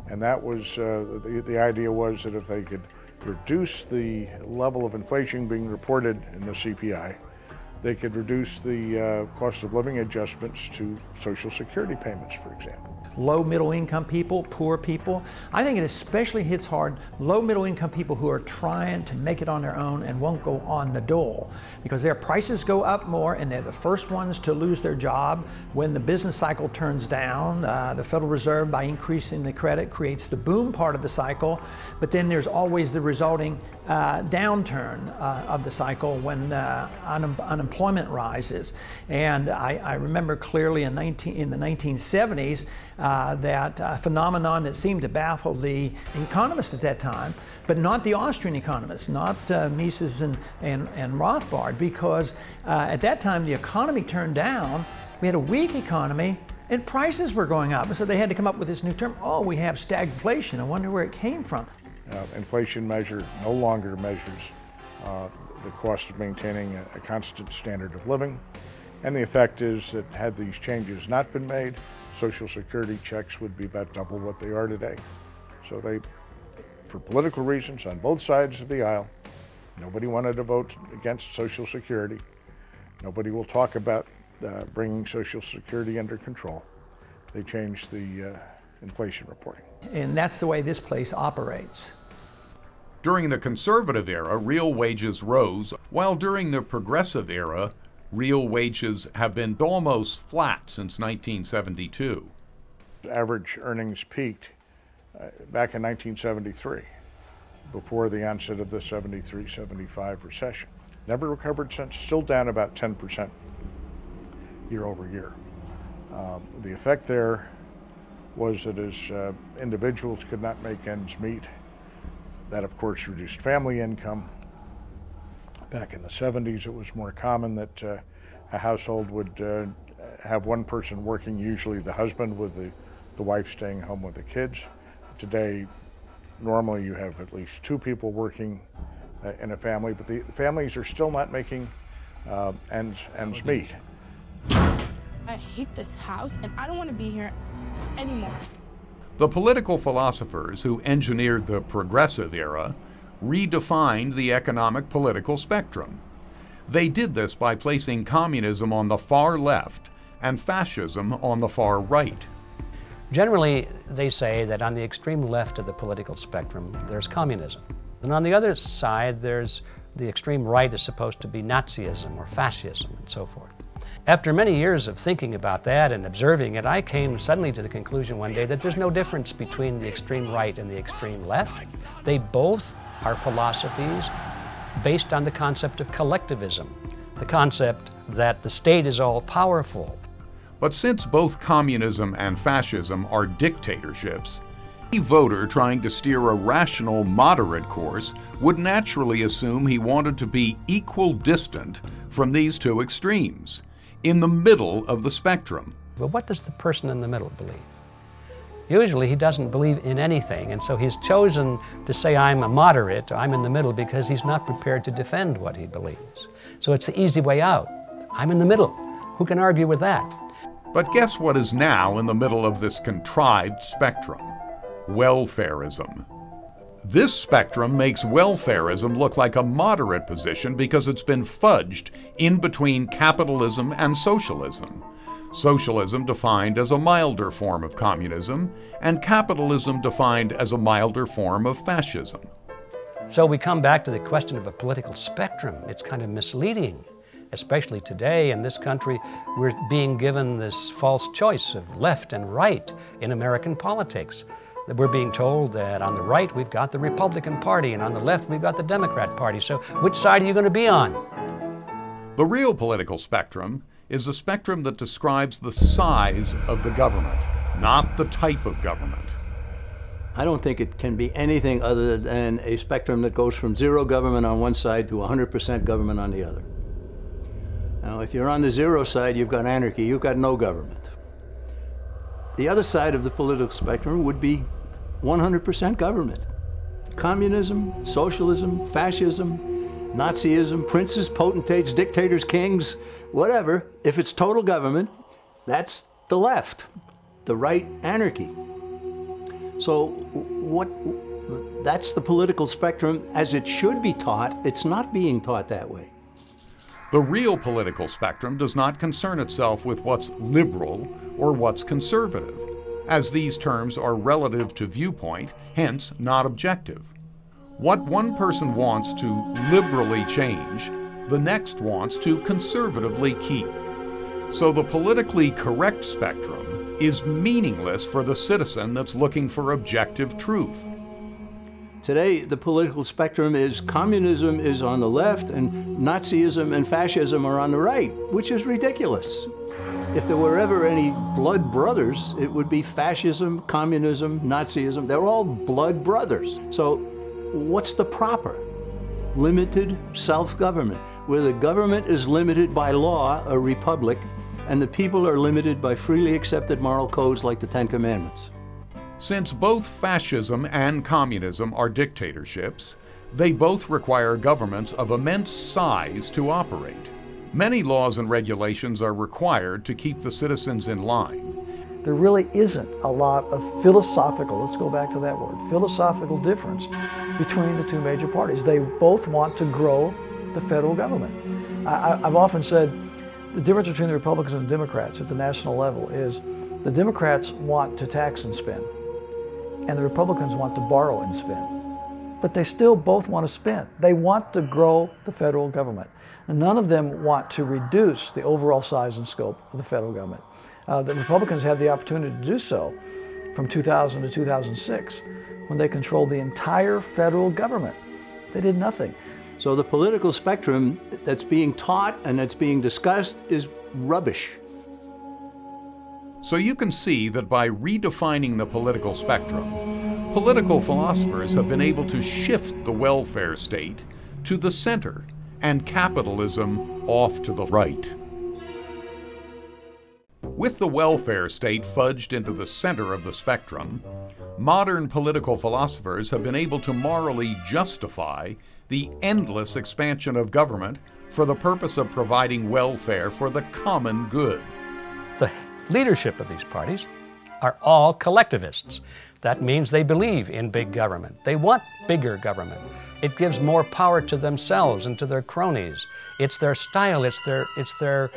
S9: and that was, uh, the, the idea was that if they could reduce the level of inflation being reported in the CPI, they could reduce the uh, cost of living adjustments to Social Security payments, for example
S14: low middle income people, poor people. I think it especially hits hard low middle income people who are trying to make it on their own and won't go on the dole because their prices go up more and they're the first ones to lose their job when the business cycle turns down. Uh, the Federal Reserve, by increasing the credit, creates the boom part of the cycle, but then there's always the resulting uh, downturn uh, of the cycle when uh, un unemployment rises. And I, I remember clearly in, 19, in the 1970s, uh, that uh, phenomenon that seemed to baffle the economists at that time, but not the Austrian economists, not uh, Mises and, and, and Rothbard, because uh, at that time the economy turned down. We had a weak economy and prices were going up. So they had to come up with this new term. Oh, we have stagflation. I wonder where it came from.
S9: Uh, inflation measure no longer measures uh, the cost of maintaining a, a constant standard of living. And the effect is that had these changes not been made, Social Security checks would be about double what they are today. So they, for political reasons on both sides of the aisle, nobody wanted to vote against Social Security. Nobody will talk about uh, bringing Social Security under control. They changed the uh, inflation reporting.
S14: And that's the way this place operates.
S1: During the conservative era, real wages rose, while during the progressive era, real wages have been almost flat since 1972.
S9: Average earnings peaked uh, back in 1973, before the onset of the 73 75 recession. Never recovered since, still down about 10% year over year. Um, the effect there was that as uh, individuals could not make ends meet, that of course reduced family income, Back in the 70s, it was more common that uh, a household would uh, have one person working, usually the husband, with the, the wife staying home with the kids. Today, normally you have at least two people working uh, in a family, but the families are still not making uh, ends, ends meet.
S25: I hate this house and I don't want to be here anymore.
S1: The political philosophers who engineered the progressive era redefined the economic political spectrum. They did this by placing communism on the far left and fascism on the far right.
S2: Generally, they say that on the extreme left of the political spectrum, there's communism. And on the other side, there's the extreme right is supposed to be Nazism or fascism and so forth. After many years of thinking about that and observing it, I came suddenly to the conclusion one day that there's no difference between the extreme right and the extreme left. They both are philosophies based on the concept of collectivism, the concept that the state is all powerful.
S1: But since both communism and fascism are dictatorships, any voter trying to steer a rational, moderate course would naturally assume he wanted to be equal distant from these two extremes, in the middle of the spectrum.
S2: But what does the person in the middle believe? Usually he doesn't believe in anything, and so he's chosen to say, I'm a moderate, I'm in the middle, because he's not prepared to defend what he believes. So it's the easy way out. I'm in the middle. Who can argue with that?
S1: But guess what is now in the middle of this contrived spectrum? welfarism. This spectrum makes welfarism look like a moderate position because it's been fudged in between capitalism and socialism. Socialism defined as a milder form of communism, and capitalism defined as a milder form of fascism.
S2: So we come back to the question of a political spectrum. It's kind of misleading, especially today in this country. We're being given this false choice of left and right in American politics. We're being told that on the right we've got the Republican Party and on the left we've got the Democrat Party. So which side are you going to be on?
S1: The real political spectrum is a spectrum that describes the size of the government, not the type of government.
S15: I don't think it can be anything other than a spectrum that goes from zero government on one side to 100% government on the other. Now, if you're on the zero side, you've got anarchy, you've got no government. The other side of the political spectrum would be 100% government. Communism, socialism, fascism, Nazism, princes, potentates, dictators, kings, whatever. If it's total government, that's the left. The right, anarchy. So what that's the political spectrum as it should be taught. It's not being taught that way.
S1: The real political spectrum does not concern itself with what's liberal or what's conservative, as these terms are relative to viewpoint, hence not objective. What one person wants to liberally change, the next wants to conservatively keep. So the politically correct spectrum is meaningless for the citizen that's looking for objective truth.
S15: Today, the political spectrum is communism is on the left and Nazism and fascism are on the right, which is ridiculous. If there were ever any blood brothers, it would be fascism, communism, Nazism. They're all blood brothers. So, what's the proper? Limited self government, where the government is limited by law, a republic, and the people are limited by freely accepted moral codes like the Ten Commandments.
S1: Since both fascism and communism are dictatorships, they both require governments of immense size to operate. Many laws and regulations are required to keep the citizens in line.
S24: There really isn't a lot of philosophical, let's go back to that word, philosophical difference between the two major parties. They both want to grow the federal government. I, have often said the difference between the Republicans and the Democrats at the national level is the Democrats want to tax and spend, and the Republicans want to borrow and spend. But they still both want to spend. They want to grow the federal government. And none of them want to reduce the overall size and scope of the federal government. Uh, the Republicans had the opportunity to do so from 2000 to 2006 when they controlled the entire federal government. They did nothing.
S15: So the political spectrum that's being taught and that's being discussed is rubbish.
S1: So you can see that by redefining the political spectrum, political philosophers have been able to shift the welfare state to the center and capitalism off to the right. With the welfare state fudged into the center of the spectrum, modern political philosophers have been able to morally justify the endless expansion of government for the purpose of providing welfare for the common good.
S2: The leadership of these parties are all collectivists. That means they believe in big government. They want bigger government. It gives more power to themselves and to their cronies. It's their style, it's their, it's their,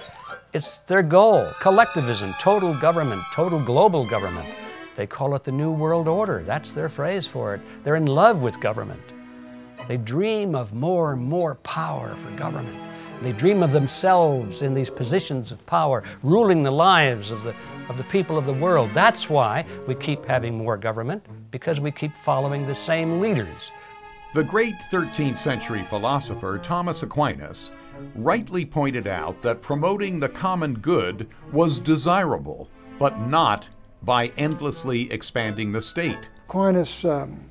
S2: it's their goal. Collectivism, total government, total global government. They call it the New World Order. That's their phrase for it. They're in love with government. They dream of more and more power for government. They dream of themselves in these positions of power, ruling the lives of the, of the people of the world. That's why we keep having more government, because we keep following the same leaders.
S1: The great 13th century philosopher Thomas Aquinas rightly pointed out that promoting the common good was desirable, but not by endlessly expanding the state.
S4: Aquinas um,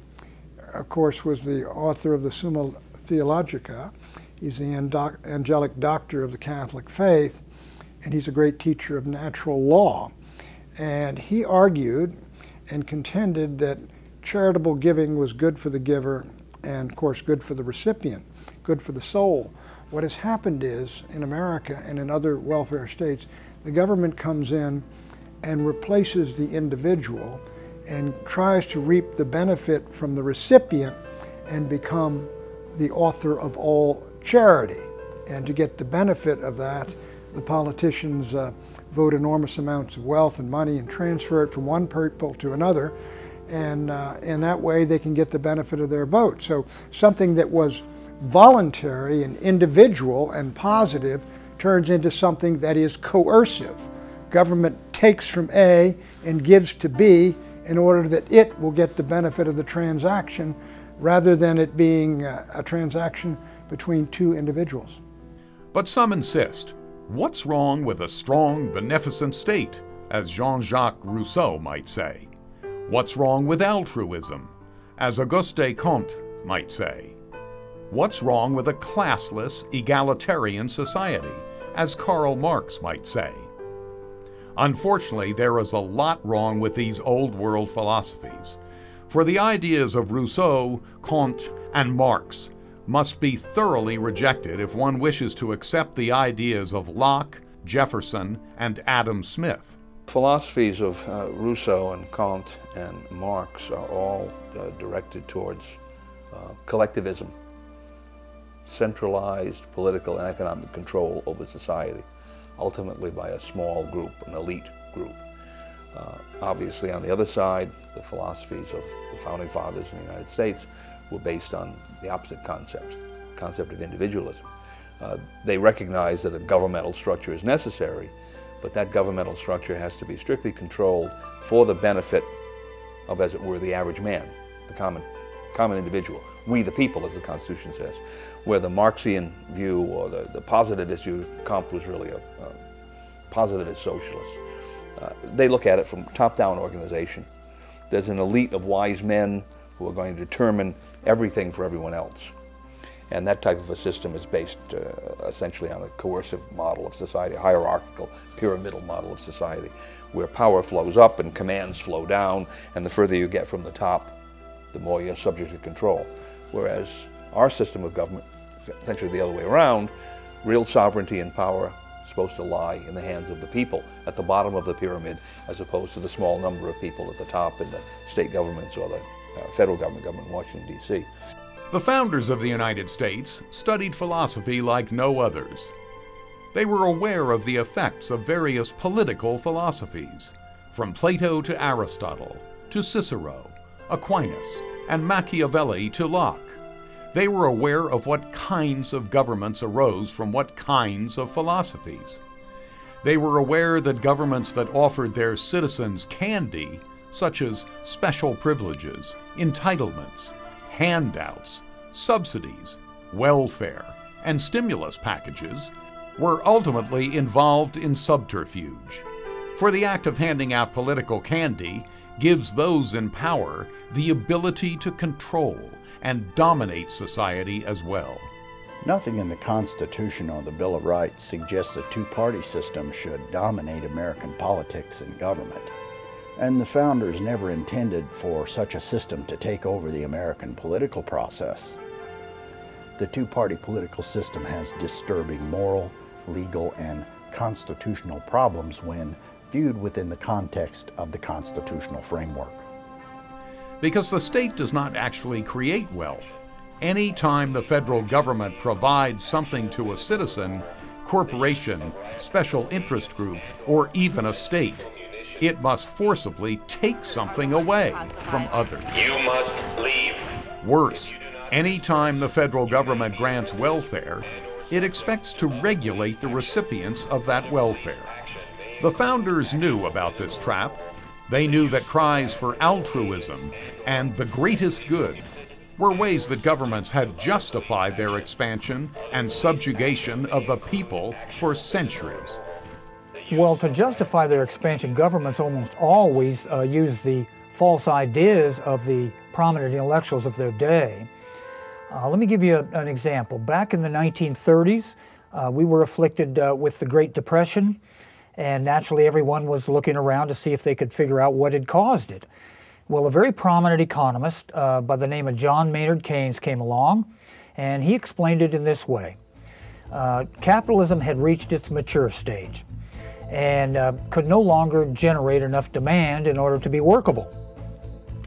S4: of course, was the author of the Summa Theologica. He's the angelic doctor of the Catholic faith, and he's a great teacher of natural law. And he argued and contended that charitable giving was good for the giver and, of course, good for the recipient, good for the soul. What has happened is, in America and in other welfare states, the government comes in and replaces the individual and tries to reap the benefit from the recipient and become the author of all charity. And to get the benefit of that, the politicians uh, vote enormous amounts of wealth and money and transfer it from one people to another. And uh, in that way, they can get the benefit of their vote. So something that was voluntary and individual and positive turns into something that is coercive. Government takes from A and gives to B in order that it will get the benefit of the transaction rather than it being a, a transaction between two individuals.
S1: But some insist what's wrong with a strong, beneficent state, as Jean Jacques Rousseau might say? What's wrong with altruism, as Auguste Comte might say? What's wrong with a classless, egalitarian society, as Karl Marx might say? Unfortunately, there is a lot wrong with these old world philosophies, for the ideas of Rousseau, Comte, and Marx must be thoroughly rejected if one wishes to accept the ideas of Locke, Jefferson, and Adam Smith.
S5: Philosophies of uh, Rousseau and Comte and Marx are all uh, directed towards uh, collectivism, centralized political and economic control over society, ultimately by a small group, an elite group. Uh, obviously, on the other side, the philosophies of the founding fathers in the United States were based on the opposite concept, concept of individualism. Uh, they recognize that a governmental structure is necessary, but that governmental structure has to be strictly controlled for the benefit of, as it were, the average man, the common, common individual. We the people, as the Constitution says. Where the Marxian view or the, the positivist view, Comte was really a, a positivist socialist. Uh, they look at it from top-down organization. There's an elite of wise men who are going to determine everything for everyone else. And that type of a system is based uh, essentially on a coercive model of society, a hierarchical, pyramidal model of society, where power flows up and commands flow down, and the further you get from the top, the more you're subject to control. Whereas our system of government, essentially the other way around, real sovereignty and power supposed to lie in the hands of the people at the bottom of the pyramid as opposed to the small number of people at the top in the state governments or the uh, federal government, government in Washington, D.C.
S1: The founders of the United States studied philosophy like no others. They were aware of the effects of various political philosophies, from Plato to Aristotle, to Cicero, Aquinas, and Machiavelli to Locke. They were aware of what kinds of governments arose from what kinds of philosophies. They were aware that governments that offered their citizens candy, such as special privileges, entitlements, handouts, subsidies, welfare, and stimulus packages, were ultimately involved in subterfuge. For the act of handing out political candy gives those in power the ability to control and dominate society as well.
S6: Nothing in the Constitution or the Bill of Rights suggests a two-party system should dominate American politics and government. And the founders never intended for such a system to take over the American political process. The two-party political system has disturbing moral, legal, and constitutional problems when viewed within the context of the constitutional framework.
S1: Because the state does not actually create wealth. Any time the federal government provides something to a citizen, corporation, special interest group, or even a state, it must forcibly take something away from others.
S26: You must leave.
S1: Worse, any time the federal government grants welfare, it expects to regulate the recipients of that welfare. The founders knew about this trap. They knew that cries for altruism and the greatest good were ways that governments had justified their expansion and subjugation of the people for centuries.
S7: Well, to justify their expansion, governments almost always uh, use the false ideas of the prominent intellectuals of their day. Uh, let me give you a, an example. Back in the 1930s, uh, we were afflicted uh, with the Great Depression, and naturally everyone was looking around to see if they could figure out what had caused it. Well, a very prominent economist uh, by the name of John Maynard Keynes came along, and he explained it in this way. Uh, capitalism had reached its mature stage and uh, could no longer generate enough demand in order to be workable.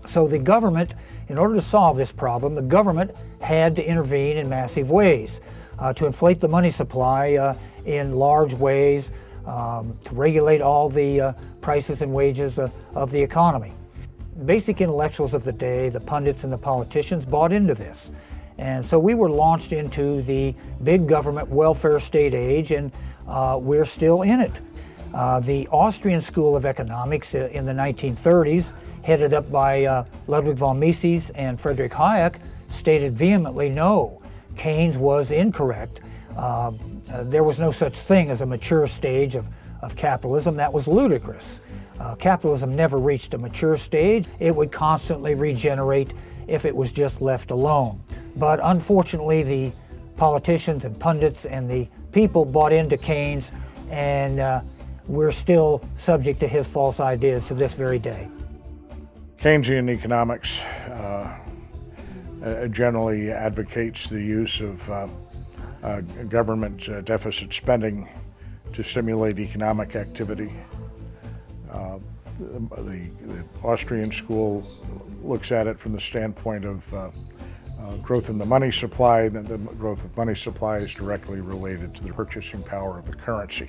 S7: So the government, in order to solve this problem, the government had to intervene in massive ways uh, to inflate the money supply uh, in large ways, um, to regulate all the uh, prices and wages uh, of the economy. Basic intellectuals of the day, the pundits and the politicians, bought into this. And so we were launched into the big government welfare state age, and uh, we're still in it. Uh, the Austrian School of Economics in the 1930s, headed up by uh, Ludwig von Mises and Friedrich Hayek, stated vehemently no, Keynes was incorrect. Uh, uh, there was no such thing as a mature stage of, of capitalism. That was ludicrous. Uh, capitalism never reached a mature stage. It would constantly regenerate if it was just left alone. But unfortunately, the politicians and pundits and the people bought into Keynes, and uh, we're still subject to his false ideas to this very day.
S9: Keynesian economics uh, uh generally advocates the use of government deficit spending to stimulate economic activity. The, the, Austrian school looks at it from the standpoint of uh, uh, growth in the money supply. The, the, growth of money supply is directly related to the purchasing power of the currency.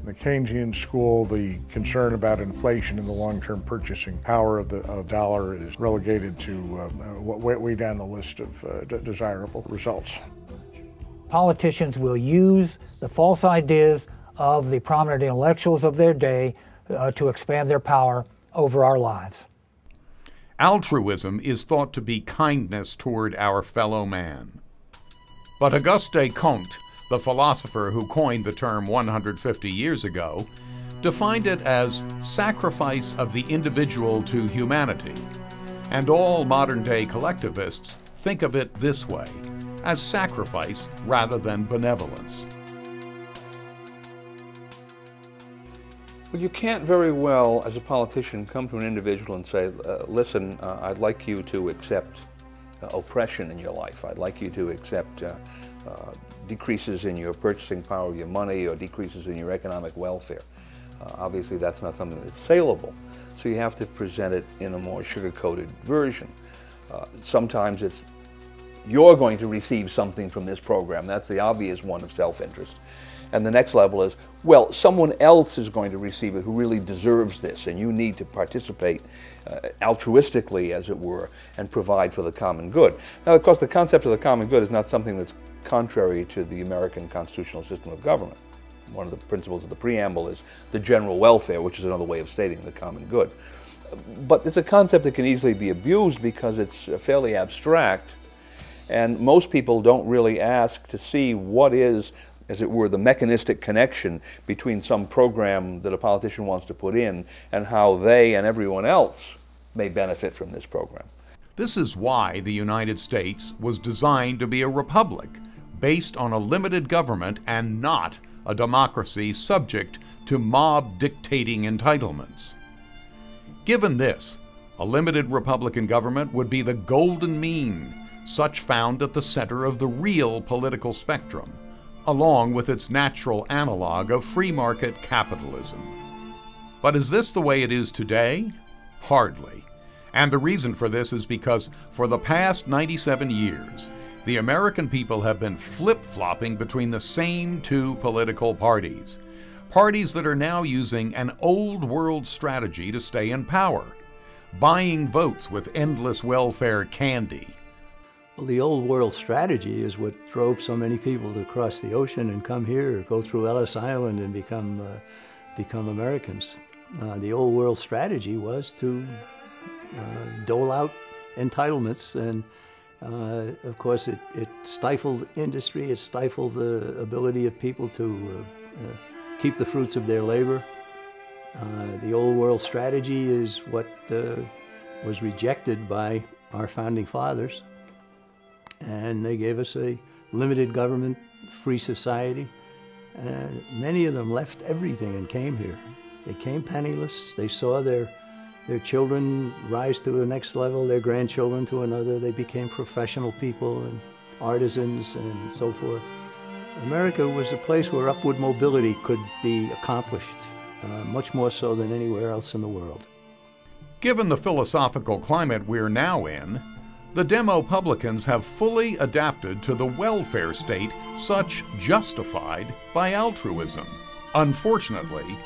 S9: In the Keynesian school, the concern about inflation and the long-term purchasing power of the dollar is relegated to uh, way, way, down the list of uh, desirable results.
S7: Politicians will use the false ideas of the prominent intellectuals of their day uh, to expand their power over our lives.
S1: Altruism is thought to be kindness toward our fellow man. But Auguste Comte, the philosopher who coined the term 150 years ago, defined it as sacrifice of the individual to humanity. And all modern day collectivists think of it this way as sacrifice rather than benevolence.
S5: Well, you can't very well, as a politician, come to an individual and say, uh, listen, uh, I'd like you to accept uh, oppression in your life. I'd like you to accept uh, uh, decreases in your purchasing power of your money or decreases in your economic welfare. Uh, obviously, that's not something that's saleable. So you have to present it in a more sugar-coated version. sometimes it's you're going to receive something from this program. That's the obvious one of self-interest. And the next level is, well, someone else is going to receive it who really deserves this, and you need to participate uh, altruistically, as it were, and provide for the common good. Now, of course, the concept of the common good is not something that's contrary to the American constitutional system of government. One of the principles of the preamble is the general welfare, which is another way of stating the common good. But it's a concept that can easily be abused because it's fairly abstract and most people don't really ask to see what is as it were, the mechanistic connection between some program that a politician wants to put in and how they and everyone else may benefit from this program.
S1: This is why the United States was designed to be a republic, based on a limited government and not a democracy subject to mob dictating entitlements. Given this, a limited Republican government would be the golden mean, such found at the center of the real political spectrum along with its natural analog of free market capitalism. But is this the way it is today? Hardly. And the reason for this is because for the past 97 years, the American people have been flip flopping between the same two political parties. Parties that are now using an old world strategy to stay in power, buying votes with endless welfare candy,
S15: well, the old world strategy is what drove so many people to cross the ocean and come here go through Ellis Island and become, uh, become Americans. Uh, the old world strategy was to uh, dole out entitlements and uh, of course it, it stifled industry, it stifled the ability of people to uh, uh, keep the fruits of their labor. the old world strategy is what was rejected by our founding fathers and they gave us a limited government, free society. And many of them left everything and came here. They came penniless. They saw their, their children rise to the next level, their grandchildren to another. They became professional people and artisans and so forth. America was a place where upward mobility could be accomplished, uh, much more so than anywhere else in the world.
S1: Given the philosophical climate we're now in, the DemoPublicans have fully adapted to the welfare state such justified by altruism. Unfortunately,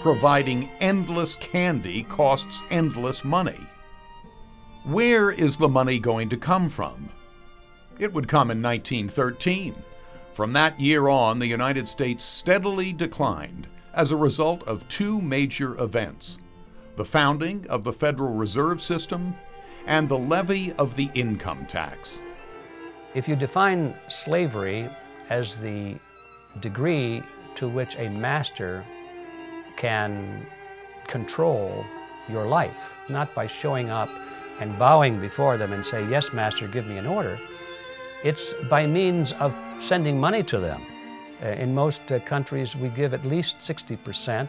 S1: providing endless candy costs endless money. Where is the money going to come from? It would come in 1913. From that year on, the United States steadily declined as a result of two major events the founding of the Federal Reserve System and the levy of the income tax.
S2: If you define slavery as the degree to which a master can control your life, not by showing up and bowing before them and say, Yes, master, give me an order. It's by means of sending money to them. Uh, in most uh, countries, we give at least 60%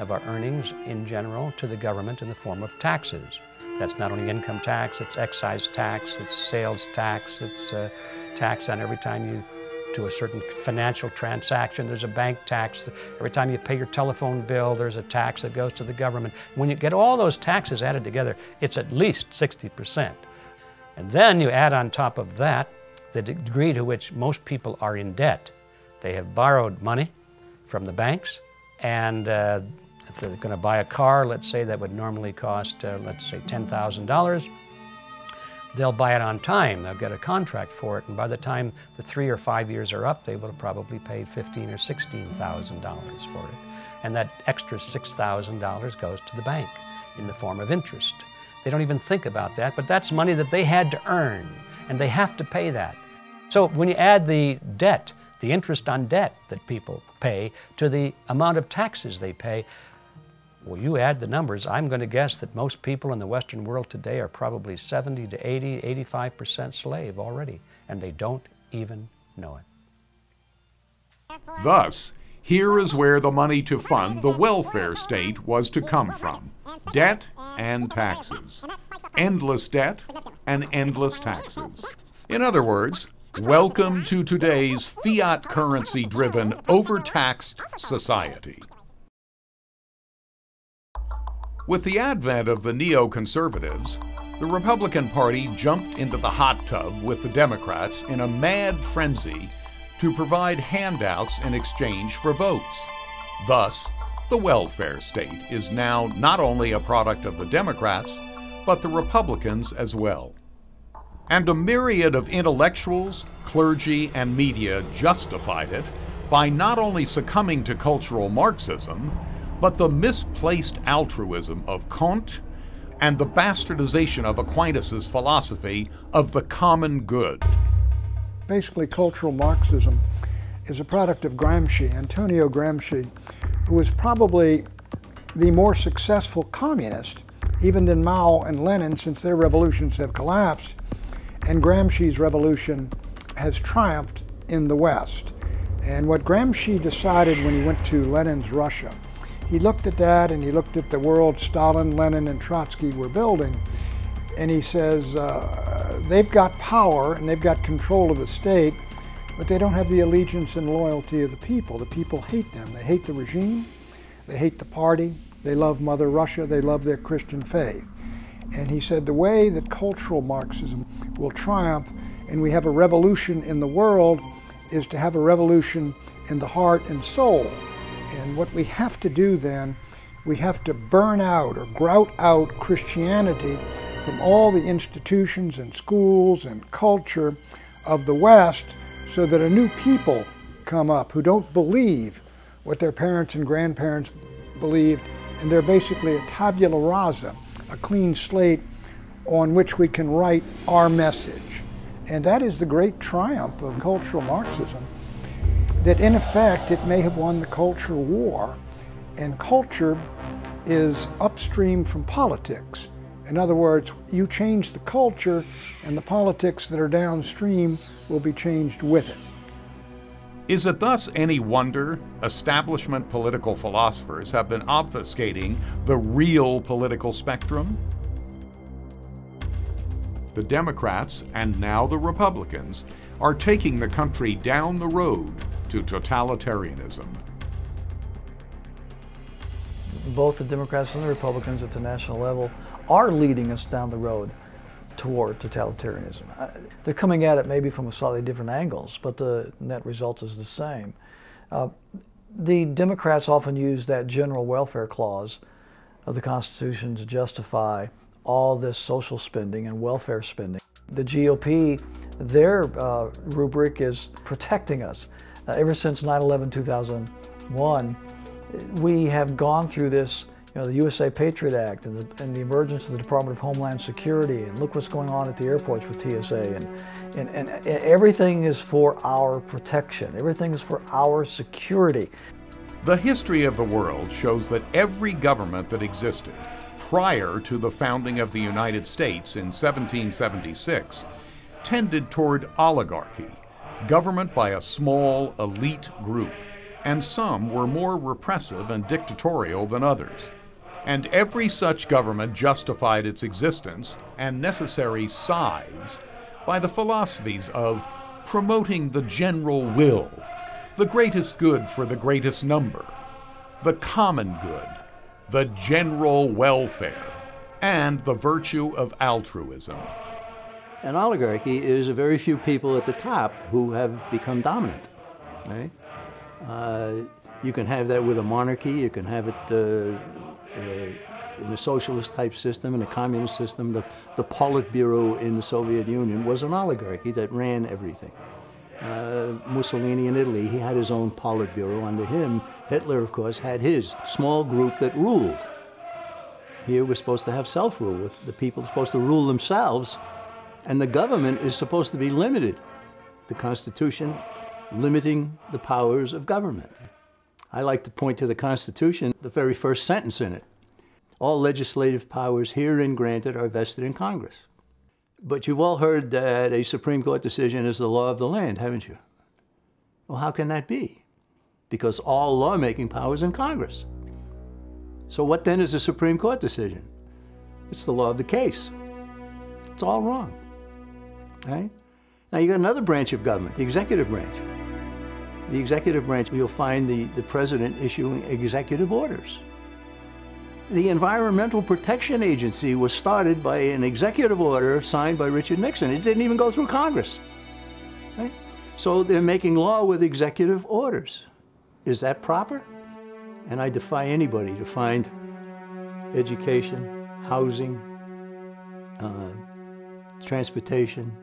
S2: of our earnings in general to the government in the form of taxes. That's not only income tax, it's excise tax, it's sales tax, it's uh, tax on every time you do a certain financial transaction. There's a bank tax. Every time you pay your telephone bill, there's a tax that goes to the government. When you get all those taxes added together, it's at least 60%. And then you add on top of that the degree to which most people are in debt. They have borrowed money from the banks, and uh, if they're going to buy a car, let's say that would normally cost, uh, let's say, $10,000, they'll buy it on time. They'll get a contract for it, and by the time the three or five years are up, they will probably pay fifteen or sixteen thousand dollars for it, and that extra six thousand dollars goes to the bank in the form of interest. They don't even think about that, but that's money that they had to earn, and they have to pay that. So when you add the debt, the interest on debt that people pay, to the amount of taxes they pay, well, you add the numbers, I'm going to guess that most people in the Western world today are probably 70 to 80, 85% slave already, and they don't even know it.
S1: Thus, here is where the money to fund the welfare state was to come from debt and taxes. Endless debt and endless taxes. In other words, welcome to today's fiat currency driven, overtaxed society. With the advent of the neoconservatives, the Republican Party jumped into the hot tub with the Democrats in a mad frenzy to provide handouts in exchange for votes. Thus, the welfare state is now not only a product of the Democrats, but the Republicans as well. And a myriad of intellectuals, clergy, and media justified it by not only succumbing to cultural Marxism, but the misplaced altruism of Kant and the bastardization of Aquinas' philosophy of the common good.
S4: Basically, cultural Marxism is a product of Gramsci, Antonio Gramsci, who was probably the more successful communist, even than Mao and Lenin, since their revolutions have collapsed, and Gramsci's revolution has triumphed in the West. And what Gramsci decided when he went to Lenin's Russia he looked at that and he looked at the world Stalin, Lenin, and Trotsky were building, and he says, uh, they've got power and they've got control of the state, but they don't have the allegiance and loyalty of the people. The people hate them. They hate the regime, they hate the party, they love Mother Russia, they love their Christian faith. And he said the way that cultural Marxism will triumph and we have a revolution in the world is to have a revolution in the heart and soul and what we have to do then, we have to burn out or grout out Christianity from all the institutions and schools and culture of the West so that a new people come up who don't believe what their parents and grandparents believed, and they're basically a tabula rasa, a clean slate on which we can write our message. And that is the great triumph of cultural Marxism that in effect it may have won the culture war, and culture is upstream from politics. In other words, you change the culture, and the politics that are downstream will be changed with it.
S1: Is it thus any wonder establishment political philosophers have been obfuscating the real political spectrum? The Democrats, and now the Republicans, are taking the country down the road to totalitarianism.
S24: Both the Democrats and the Republicans at the national level are leading us down the road toward totalitarianism. Uh, they're coming at it maybe from slightly different angles, but the net result is the same. Uh, the Democrats often use that general welfare clause of the Constitution to justify all this social spending and welfare spending. The GOP, their uh, rubric is protecting us. Uh, ever since 9 11 2001, we have gone through this you know, the USA Patriot Act and the, and the, emergence of the Department of Homeland Security, and look what's going on at the airports with TSA, and, and, and, and everything is for our protection. Everything is for our security.
S1: The history of the world shows that every government that existed prior to the founding of the United States in 1776 tended toward oligarchy, government by a small elite group, and some were more repressive and dictatorial than others and every such government justified its existence and necessary size by the philosophies of promoting the general will, the greatest good for the greatest number, the common good, the general welfare, and the virtue of altruism.
S15: An oligarchy is a very few people at the top who have become dominant. Right? Uh, you can have that with a monarchy. You can have it uh, uh, in a socialist type system, in a communist system, the, the Politburo in the Soviet Union was an oligarchy that ran everything. Uh, Mussolini in Italy, he had his own Politburo. Under him, Hitler, of course, had his small group that ruled. Here we're supposed to have self-rule. The people are supposed to rule themselves, and the government is supposed to be limited. The Constitution limiting the powers of government. I like to point to the Constitution, the very first sentence in it. All legislative powers herein granted are vested in Congress. But you've all heard that a Supreme Court decision is the law of the land, haven't you? Well, how can that be? Because all lawmaking power is in Congress. So what then is a Supreme Court decision? It's the law of the case. It's all wrong. Right? Now you got another branch of government, the executive branch. The executive branch, you'll find the, the president issuing executive orders. The Environmental Protection Agency was started by an executive order signed by Richard Nixon. It didn't even go through Congress. Right? So they're making law with executive orders. Is that proper? And I defy anybody to find education, housing, uh, transportation,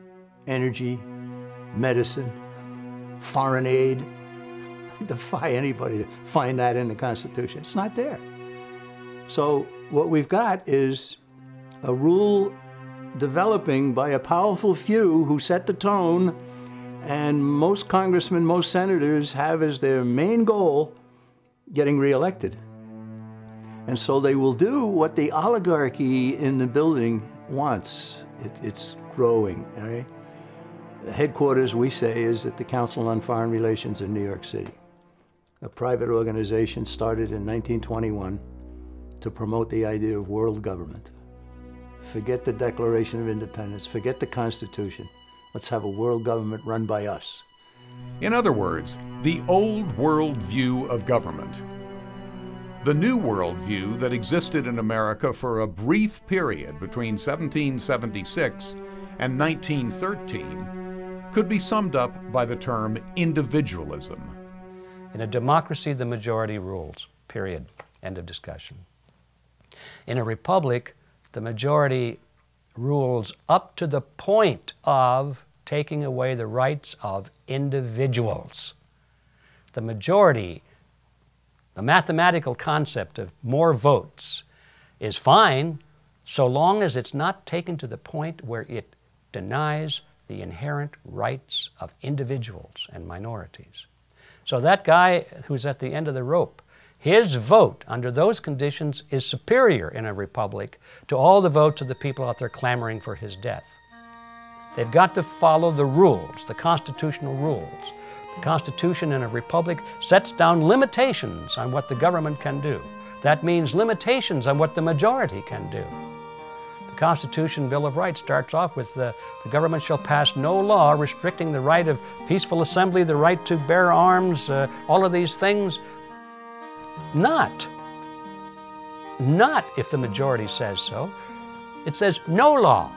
S15: energy, medicine, foreign aid. I defy anybody to find that in the Constitution. It's not there. So what we've got is a rule developing by a powerful few who set the tone, and most congressmen, most senators have as their main goal getting reelected. And so they will do what the oligarchy in the building wants. It, it's growing, right? The headquarters, we say, is at the Council on Foreign Relations in New York City a private organization started in 1921 to promote the idea of world government. Forget the Declaration of Independence, forget the Constitution. Let's have a world government run by us.
S1: In other words, the old world view of government. The new world view that existed in America for a brief period between 1776 and 1913 could be summed up by the term individualism.
S2: In a democracy, the majority rules, period. End of discussion. In a republic, the majority rules up to the point of taking away the rights of individuals. The majority, the mathematical concept of more votes, is fine so long as it's not taken to the point where it denies the inherent rights of individuals and minorities. So that guy who's at the end of the rope, his vote under those conditions is superior in a republic to all the votes of the people out there clamoring for his death. They've got to follow the rules, the constitutional rules. The Constitution in a republic sets down limitations on what the government can do. That means limitations on what the majority can do. Constitution Bill of Rights starts off with the, the government shall pass no law restricting the right of peaceful assembly, the right to bear arms, uh, all of these things. Not. Not if the majority says so. It says no law.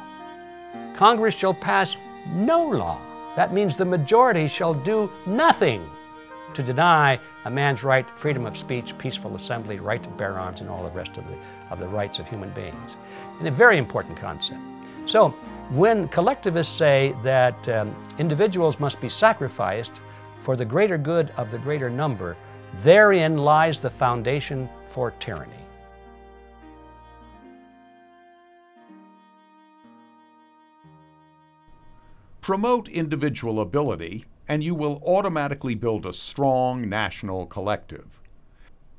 S2: Congress shall pass no law. That means the majority shall do nothing to deny a man's right, freedom of speech, peaceful assembly, right to bear arms, and all the rest of the, of the rights of human beings. And a very important concept. So, when collectivists say that um, individuals must be sacrificed for the greater good of the greater number, therein lies the foundation for tyranny.
S1: Promote individual ability, and you will automatically build a strong national collective.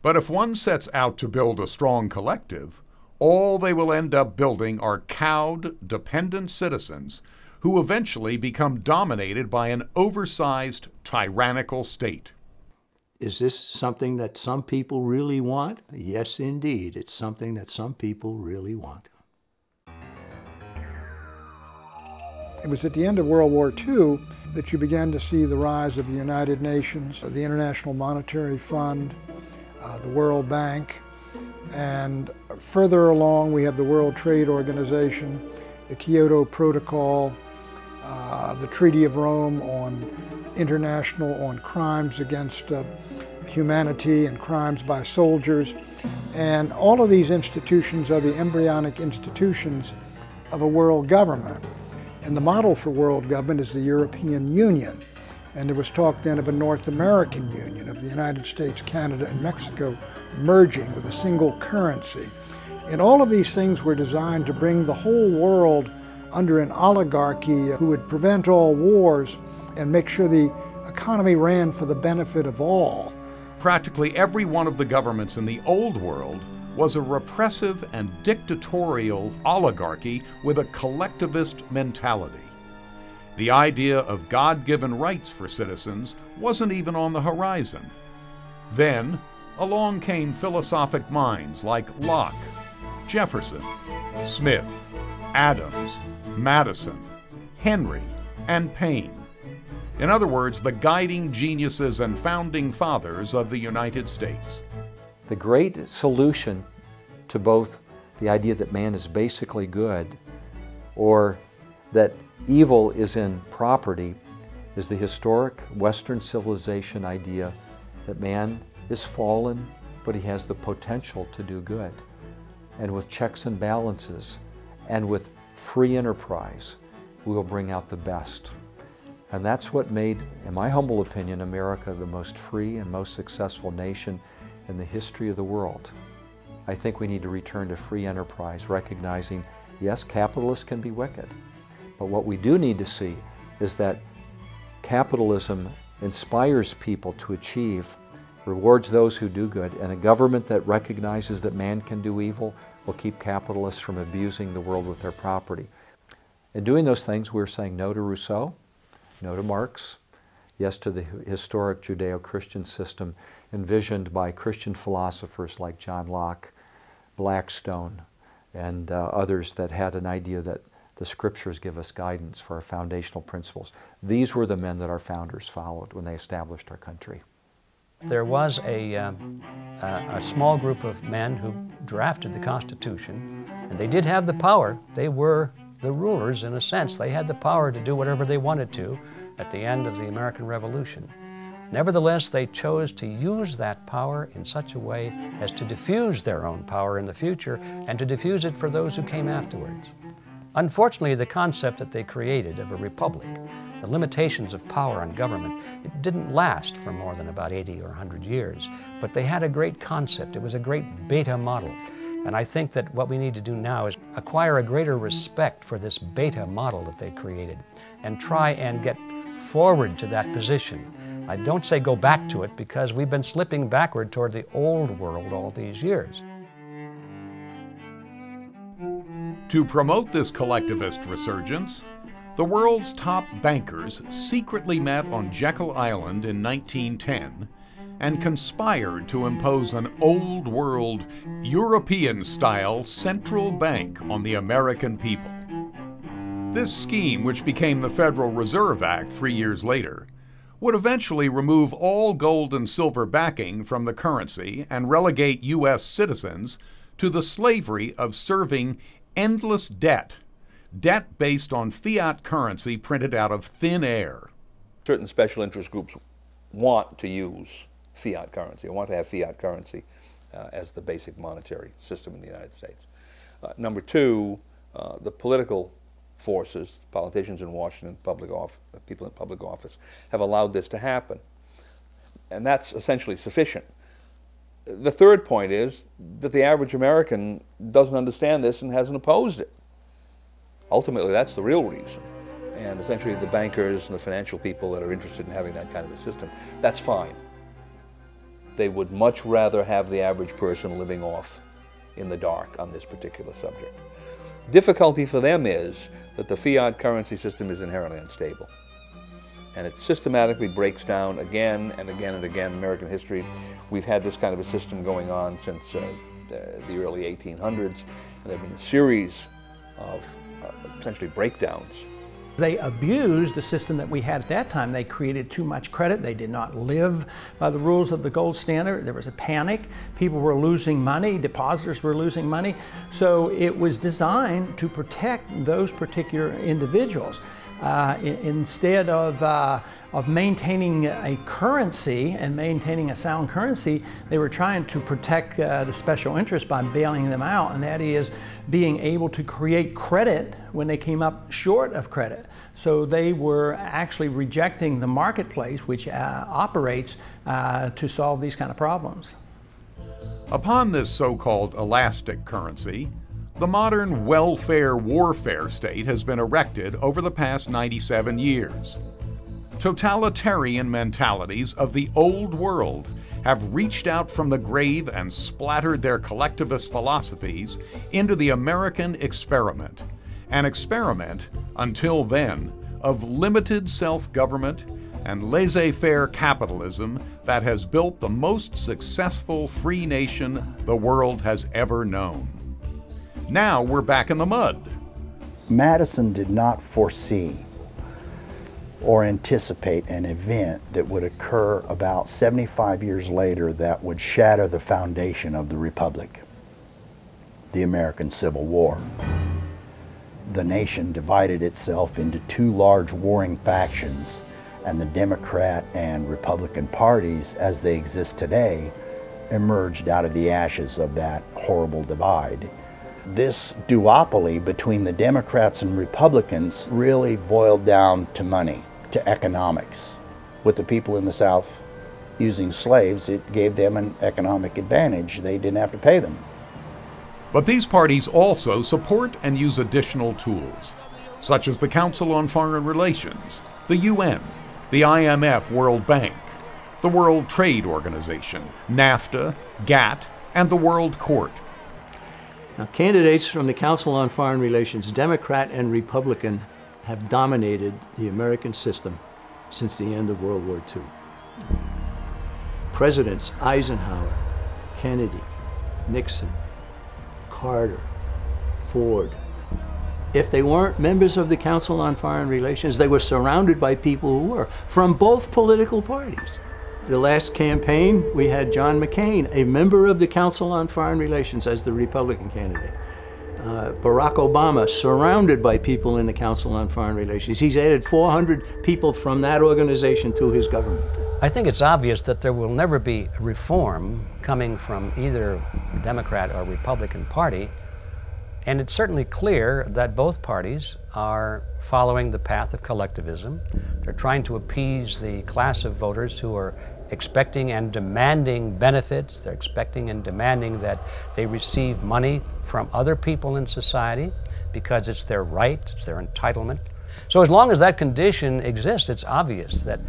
S1: But if one sets out to build a strong collective, all they will end up building are cowed, dependent citizens who eventually become dominated by an oversized, tyrannical state.
S15: Is this something that some people really want? Yes, indeed. It's something that some people really want.
S4: It was at the end of World War II that you began to see the rise of the United Nations, the International Monetary Fund, uh, the World Bank, and further along we have the World Trade Organization, the Kyoto Protocol, uh, the Treaty of Rome on international on crimes against uh, humanity and crimes by soldiers. And all of these institutions are the embryonic institutions of a world government. And the model for world government is the European Union. And there was talk then of a North American Union, of the United States, Canada, and Mexico merging with a single currency. And all of these things were designed to bring the whole world under an oligarchy who would prevent all wars and make sure the economy ran for the benefit of all.
S1: Practically every one of the governments in the old world was a repressive and dictatorial oligarchy with a collectivist mentality. The idea of God given rights for citizens wasn't even on the horizon. Then, along came philosophic minds like Locke, Jefferson, Smith, Adams, Madison, Henry, and Paine. In other words, the guiding geniuses and founding fathers of the United States.
S13: The great solution to both the idea that man is basically good or that evil is in property is the historic Western civilization idea that man is fallen, but he has the potential to do good. And with checks and balances and with free enterprise, we will bring out the best. And that's what made, in my humble opinion, America the most free and most successful nation in the history of the world. I think we need to return to free enterprise, recognizing, yes, capitalists can be wicked, but what we do need to see is that capitalism inspires people to achieve, rewards those who do good, and a government that recognizes that man can do evil will keep capitalists from abusing the world with their property. In doing those things, we're saying no to Rousseau, no to Marx, yes to the historic Judeo-Christian system envisioned by Christian philosophers like John Locke, Blackstone, and uh, others that had an idea that the scriptures give us guidance for our foundational principles. These were the men that our founders followed when they established our country.
S2: There was a, um, a, a small group of men who drafted the Constitution, and they did have the power. They were the rulers in a sense. They had the power to do whatever they wanted to at the end of the American Revolution. Nevertheless, they chose to use that power in such a way as to diffuse their own power in the future and to diffuse it for those who came afterwards. Unfortunately, the concept that they created of a republic, the limitations of power on government, it didn't last for more than about 80 or 100 years. But they had a great concept. It was a great beta model. And I think that what we need to do now is acquire a greater respect for this beta model that they created and try and get forward to that position. I don't say go back to it because we've been slipping backward toward the old world all these years.
S1: To promote this collectivist resurgence, the world's top bankers secretly met on Jekyll Island in 1910 and conspired to impose an old world, European style central bank on the American people. This scheme, which became the Federal Reserve Act three years later, would eventually remove all gold and silver backing from the currency and relegate U.S. citizens to the slavery of serving endless debt. Debt based on fiat currency printed out of thin air.
S5: Certain special interest groups want to use fiat currency, or want to have fiat currency uh, as the basic monetary system in the United States. Uh, number two, uh, the political forces, politicians in Washington, public off, people in public office, have allowed this to happen. And that's essentially sufficient. The third point is that the average American doesn't understand this and hasn't opposed it. Ultimately, that's the real reason. And essentially, the bankers and the financial people that are interested in having that kind of a system, that's fine. They would much rather have the average person living off in the dark on this particular subject. Difficulty for them is that the fiat currency system is inherently unstable. And it systematically breaks down again and again and again in American history. We've had this kind of a system going on since uh, the early 1800s, and there have been a series of uh, essentially breakdowns
S14: they abused the system that we had at that time. They created too much credit. They did not live by the rules of the gold standard. There was a panic. People were losing money. Depositors were losing money. So it was designed to protect those particular individuals. Uh, instead of, uh, of maintaining a currency and maintaining a sound currency, they were trying to protect uh, the special interest by bailing them out, and that is being able to create credit when they came up short of credit. So they were actually rejecting the marketplace, which uh, operates uh, to solve these kind of problems.
S1: Upon this so called elastic currency, the modern welfare warfare state has been erected over the past 97 years. Totalitarian mentalities of the old world have reached out from the grave and splattered their collectivist philosophies into the American experiment. An experiment, until then, of limited self government and laissez faire capitalism that has built the most successful free nation the world has ever known. Now we're back in the mud.
S6: Madison did not foresee or anticipate an event that would occur about 75 years later that would shatter the foundation of the Republic, the American Civil War. The nation divided itself into two large warring factions, and the Democrat and Republican parties, as they exist today, emerged out of the ashes of that horrible divide. This duopoly between the Democrats and Republicans really boiled down to money, to economics. With the people in the South using slaves, it gave them an economic advantage. They didn't have to pay them.
S1: But these parties also support and use additional tools, such as the Council on Foreign Relations, the UN, the IMF World Bank, the World Trade Organization, NAFTA, GATT, and the World Court.
S15: Now, candidates from the Council on Foreign Relations, Democrat and Republican, have dominated the American system since the end of World War II. Presidents Eisenhower, Kennedy, Nixon, Carter, Ford, if they weren't members of the Council on Foreign Relations, they were surrounded by people who were from both political parties. The last campaign, we had John McCain, a member of the Council on Foreign Relations, as the Republican candidate. Uh, Barack Obama, surrounded by people in the Council on Foreign Relations. He's added 400 people from that organization to his government.
S2: I think it's obvious that there will never be reform coming from either Democrat or Republican Party. And it's certainly clear that both parties are following the path of collectivism. They're trying to appease the class of voters who are expecting and demanding benefits. They're expecting and demanding that they receive money from other people in society because it's their right, it's their entitlement. So, as long as that condition exists, it's obvious that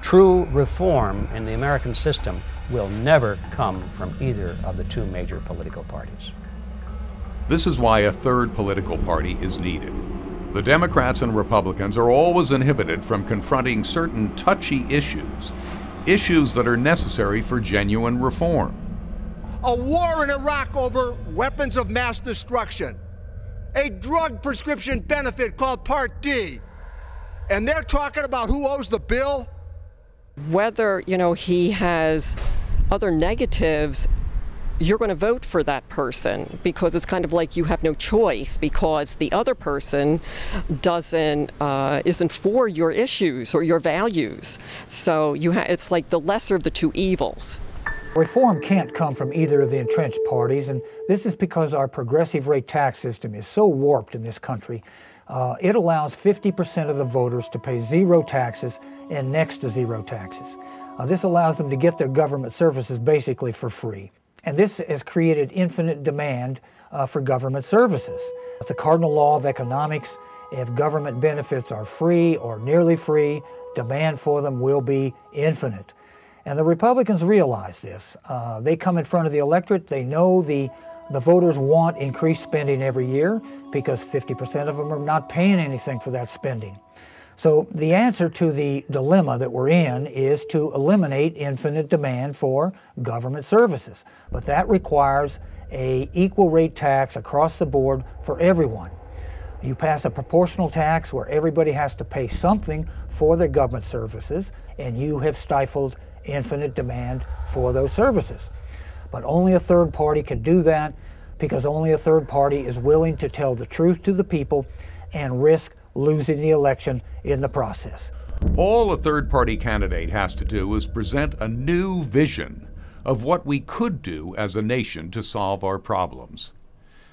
S2: true reform in the American system will never come from either of the two major political parties.
S1: This is why a third political party is needed. The Democrats and Republicans are always inhibited from confronting certain touchy issues issues that are necessary for genuine reform.
S26: A war in Iraq over weapons of mass destruction, a drug prescription benefit called Part D, and they're talking about who owes the bill?
S10: Whether, you know, he has other negatives you're going to vote for that person because it's kind of like you have no choice because the other person doesn't uh, isn't for your issues or your values. So you ha- it's like the lesser of the two evils.
S7: Reform can't come from either of the entrenched parties, and this is because our progressive rate tax system is so warped in this country. Uh, it allows 50% of the voters to pay zero taxes and next to zero taxes. Uh, this allows them to get their government services basically for free. And this has created infinite demand uh, for government services. It's a cardinal law of economics. If government benefits are free or nearly free, demand for them will be infinite. And the Republicans realize this. Uh, they come in front of the electorate. They know the, the voters want increased spending every year because 50% of them are not paying anything for that spending. So the answer to the dilemma that we're in is to eliminate infinite demand for government services. But that requires a equal rate tax across the board for everyone. You pass a proportional tax where everybody has to pay something for their government services, and you have stifled infinite demand for those services. But only a third party can do that because only a third party is willing to tell the truth to the people and risk losing the election in the process.
S1: All a third party candidate has to do is present a new vision of what we could do as a nation to solve our problems.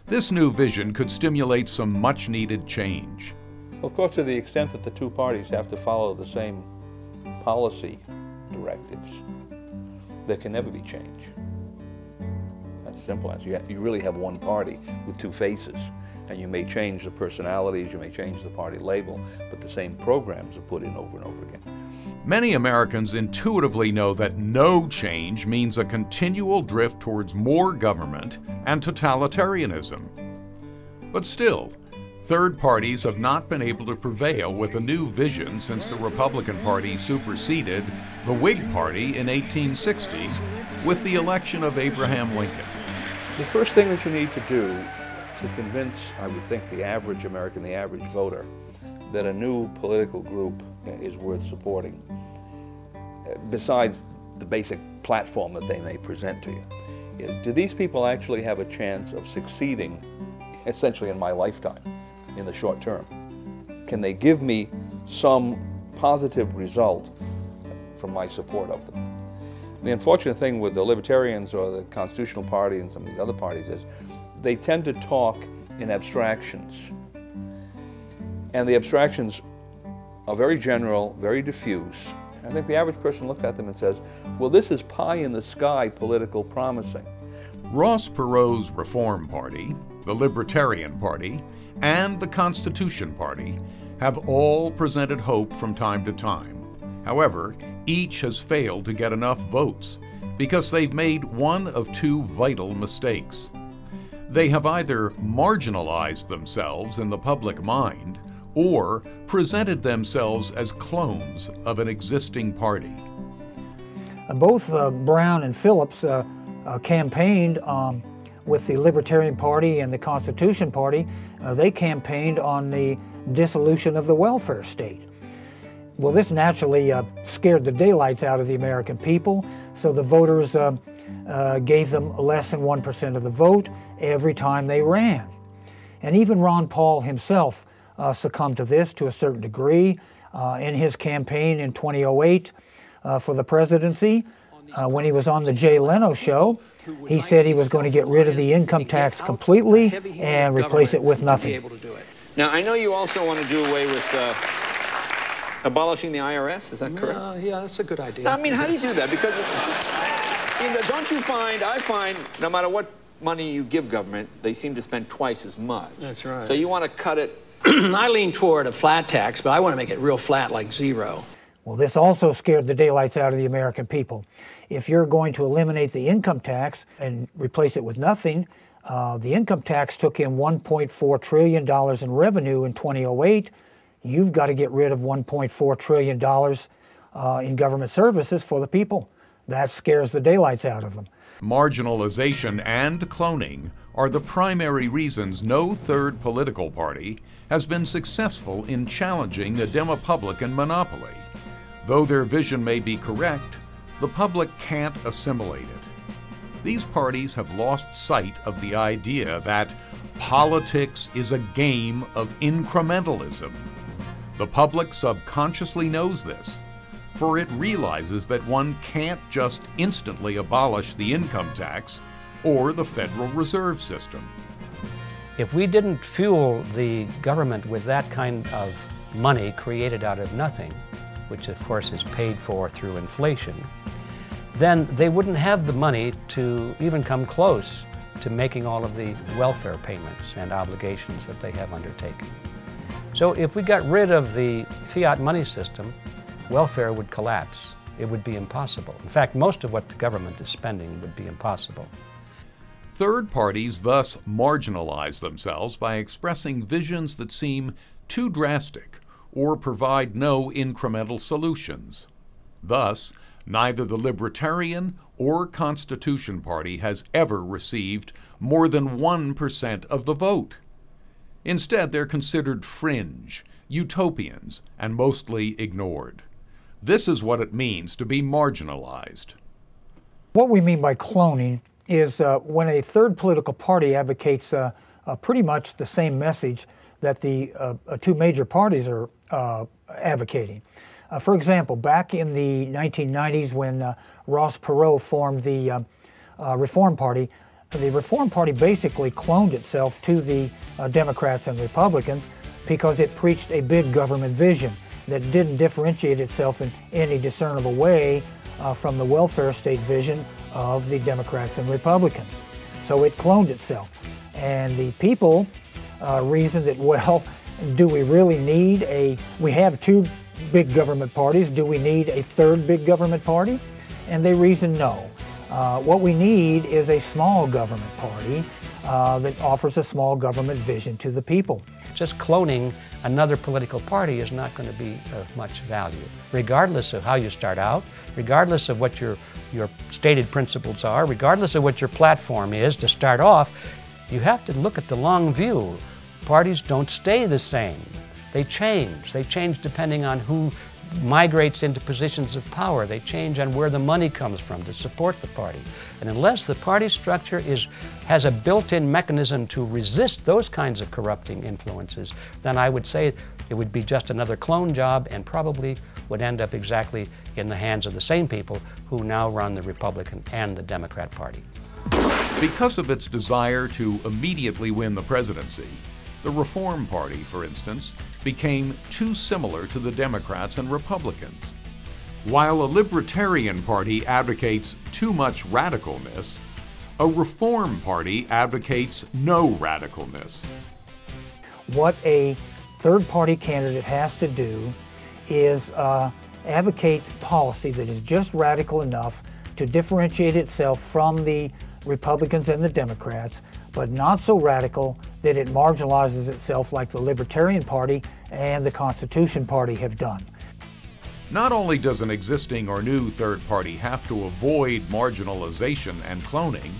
S1: This new vision could stimulate some much needed change.
S5: Of course, to the extent that the two parties have to follow the same policy directives, there can never be change. That's simple answer. You really have one party with two faces and you may change the personalities, you may change the party label, but the same programs are put in over and over again.
S1: Many Americans intuitively know that no change means a continual drift towards more government and totalitarianism. But still, third parties have not been able to prevail with a new vision since the Republican Party superseded the Whig Party in 1860 with the election of Abraham Lincoln.
S5: The first thing that you need to do to convince, I would think, the average American, the average voter, that a new political group is worth supporting, uh, besides the basic platform that they may present to you, do these people actually have a chance of succeeding essentially in my lifetime, in the short term? Can they give me some positive result from my support of them? The unfortunate thing with the Libertarians or the Constitutional Party and some of these other parties is they tend to talk in abstractions. And the abstractions are very general, very diffuse. I think the average person looks at them and says, well, this is pie in the sky political promising.
S1: Ross Perot's Reform Party, the Libertarian Party, and the Constitution Party have all presented hope from time to time. However, each has failed to get enough votes because they've made one of two vital mistakes. They have either marginalized themselves in the public mind or presented themselves as clones of an existing party.
S7: Both uh, Browne and Phillips uh, uh, campaigned um, with the Libertarian Party and the Constitution Party. Uh, they campaigned on the dissolution of the welfare state. Well, this naturally uh, scared the daylights out of the American people, so the voters gave them less than 1% of the vote every time they ran. And even Ron Paul himself uh, succumbed to this to a certain degree uh, in his campaign in 2008 uh, for the presidency. Uh, when he was on the Jay Leno show, he said he was going to get rid of the income tax completely and replace it with nothing.
S19: Now, I know you also want to do away with uh, abolishing the IRS. Is that correct?
S27: Uh, yeah, that's a good idea.
S19: I mean, how do you do that? Because you know, don't you find, I find, no matter what money you give government, they seem to spend twice as much.
S27: That's right.
S19: So you want to cut it.
S27: I lean toward a flat tax, but I want to make it real flat, like zero.
S7: Well, this also scared the daylights out of the American people. If you're going to eliminate the income tax and replace it with nothing, uh, the income tax took in $1.4 trillion in revenue in 2008. You've got to get rid of $1.4 trillion uh, in government services for the people. That scares the daylights out of them.
S1: Marginalization and cloning are the primary reasons no third political party has been successful in challenging the Demopublican monopoly. Though their vision may be correct, the public can't assimilate it. these parties have lost sight of the idea that politics is a game of incrementalism. The public subconsciously knows this, for it realizes that one can't just instantly abolish the income tax or the Federal Reserve System.
S2: If we didn't fuel the government with that kind of money created out of nothing, which of course is paid for through inflation, then they wouldn't have the money to even come close to making all of the welfare payments and obligations that they have undertaken. So if we got rid of the fiat money system, welfare would collapse. It would be impossible. In fact, most of what the government is spending would be impossible.
S1: Third parties thus marginalize themselves by expressing visions that seem too drastic or provide no incremental solutions. Thus, neither the Libertarian or Constitution Party has ever received more than 1% of the vote. Instead, they're considered fringe, utopians, and mostly ignored. This is what it means to be marginalized.
S7: What we mean by cloning is uh, when a third political party advocates uh, uh, pretty much the same message that the uh, uh, two major parties are uh, advocating. for example, back in the 1990s when Ross Perot formed the Reform Party, the Reform Party basically cloned itself to the Democrats and Republicans because it preached a big government vision that didn't differentiate itself in any discernible way from the welfare state vision of the Democrats and Republicans. So it cloned itself. And the people uh, reasoned that, well, do we really need a, we have two big government parties, do we need a third big government party? And they reasoned no. Uh, what we need is a small government party uh, that offers a small government vision to the people.
S2: Just cloning another political party is not going to be of much value, regardless of how you start out, regardless of what your, your stated principles are, regardless of what your platform is to start off, you have to look at the long view. Parties don't stay the same. They change. They change depending on who migrates into positions of power. They change on where the money comes from to support the party. And unless the party structure is, has a built-in mechanism to resist those kinds of corrupting influences, then I would say it would be just another clone job and probably would end up exactly in the hands of the same people who now run the Republican and the Democrat Party.
S1: Because of its desire to immediately win the presidency, the Reform Party, for instance, became too similar to the Democrats and Republicans. While a Libertarian Party advocates too much radicalness, a Reform Party advocates no radicalness.
S7: What a third party candidate has to do is uh, advocate policy that is just radical enough to differentiate itself from the Republicans and the Democrats, but not so radical that it marginalizes itself like the Libertarian Party and the Constitution Party have done.
S1: Not only does an existing or new third party have to avoid marginalization and cloning,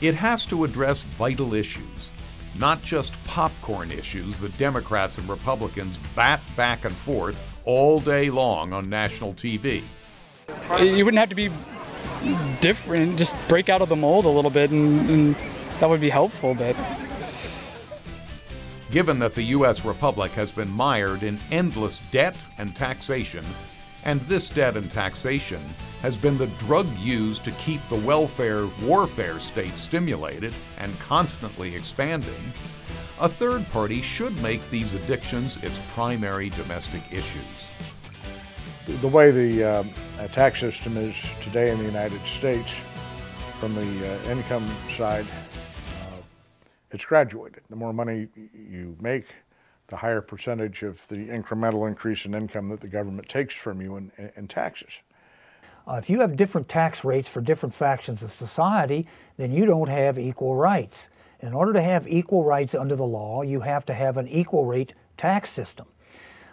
S1: it has to address vital issues, not just popcorn issues that Democrats and Republicans bat back and forth all day long on national TV.
S28: You wouldn't have to be different, just break out of the mold a little bit, and, and that would be helpful. But
S1: given that the U.S. Republic has been mired in endless debt and taxation, and this debt and taxation has been the drug used to keep the welfare warfare state stimulated and constantly expanding, a third party should make these addictions its primary domestic issues.
S9: The way the uh, tax system is today in the United States, from the uh, income side, it's graduated. The more money you make, the higher percentage of the incremental increase in income that the government takes from you in, in taxes.
S7: Uh, if you have different tax rates for different factions of society, then you don't have equal rights. In order to have equal rights under the law, you have to have an equal rate tax system.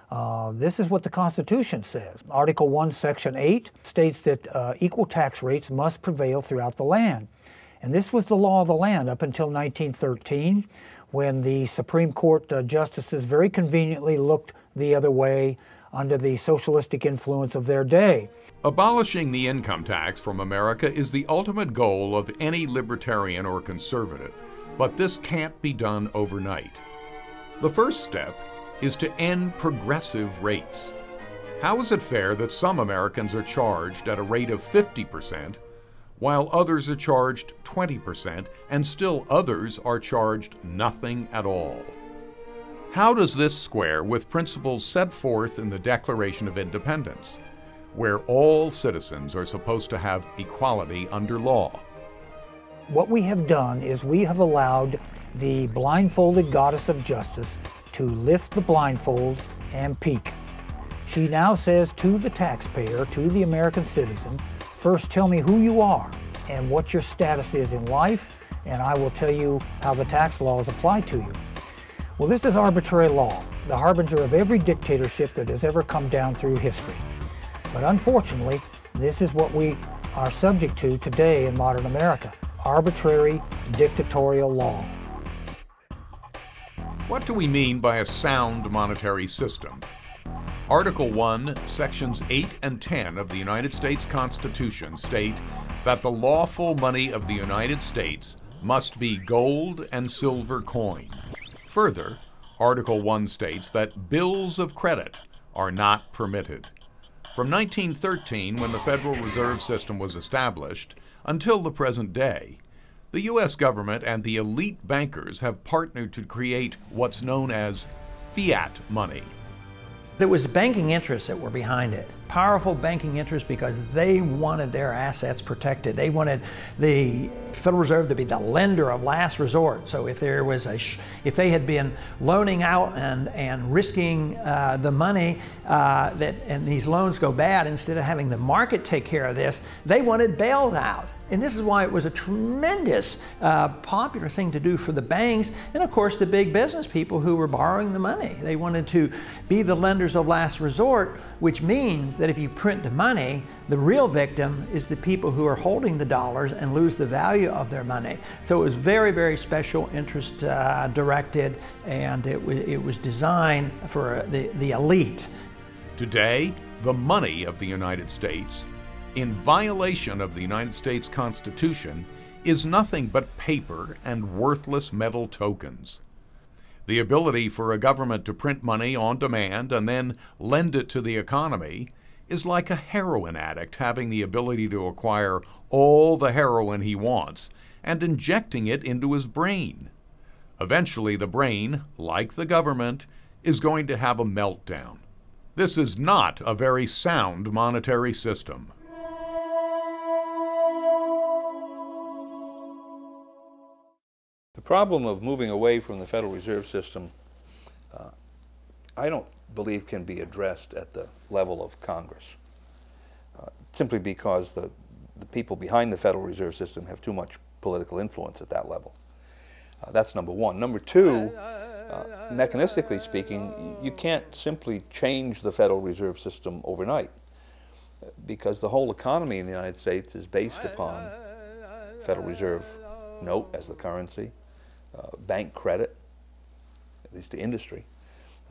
S7: Uh, this is what the Constitution says. Article 1, Section 8 states that uh, equal tax rates must prevail throughout the land. And this was the law of the land up until 1913 when the Supreme Court uh, justices very conveniently looked the other way under the socialistic influence of their day.
S1: Abolishing the income tax from America is the ultimate goal of any libertarian or conservative, but this can't be done overnight. The first step is to end progressive rates. How is it fair that some Americans are charged at a rate of 50%, while others are charged 20%, and still others are charged nothing at all? How does this square with principles set forth in the Declaration of Independence, where all citizens are supposed to have equality under law?
S7: What we have done is we have allowed the blindfolded goddess of justice to lift the blindfold and peek. She now says to the taxpayer, to the American citizen, first tell me who you are and what your status is in life, and I will tell you how the tax laws apply to you. Well, this is arbitrary law, the harbinger of every dictatorship that has ever come down through history. But unfortunately, this is what we are subject to today in modern America arbitrary dictatorial law.
S1: What do we mean by a sound monetary system? Article 1, Sections 8 and 10 of the United States Constitution state that the lawful money of the United States must be gold and silver coin. Further, Article 1 states that bills of credit are not permitted. From 1913, when the Federal Reserve System was established, until the present day, the U.S. government and the elite bankers have partnered to create what's known as fiat money.
S14: But it was banking interests that were behind it. Powerful banking interests because they wanted their assets protected. They wanted the Federal Reserve to be the lender of last resort. So if there was a, if they had been loaning out and and risking uh, the money uh, that and these loans go bad, instead of having the market take care of this, they wanted bailed out. And this is why it was a tremendous uh, popular thing to do for the banks and, of course, the big business people who were borrowing the money. They wanted to be the lenders of last resort, which means that if you print the money, the real victim is the people who are holding the dollars and lose the value of their money. So it was very, very special interest uh, directed, and it, it was designed for the, the elite.
S1: Today, the money of the United States in violation of the United States Constitution is nothing but paper and worthless metal tokens. The ability for a government to print money on demand and then lend it to the economy is like a heroin addict having the ability to acquire all the heroin he wants and injecting it into his brain. Eventually, the brain, like the government, is going to have a meltdown. This is not a very sound monetary system.
S5: Problem of moving away from the Federal Reserve System, uh, I don't believe can be addressed at the level of Congress, uh, simply because the, the people behind the Federal Reserve System have too much political influence at that level. Uh, that's number one. Number two, uh, mechanistically speaking, you can't simply change the Federal Reserve System overnight because the whole economy in the United States is based upon Federal Reserve note as the currency, uh, bank credit, at least to industry,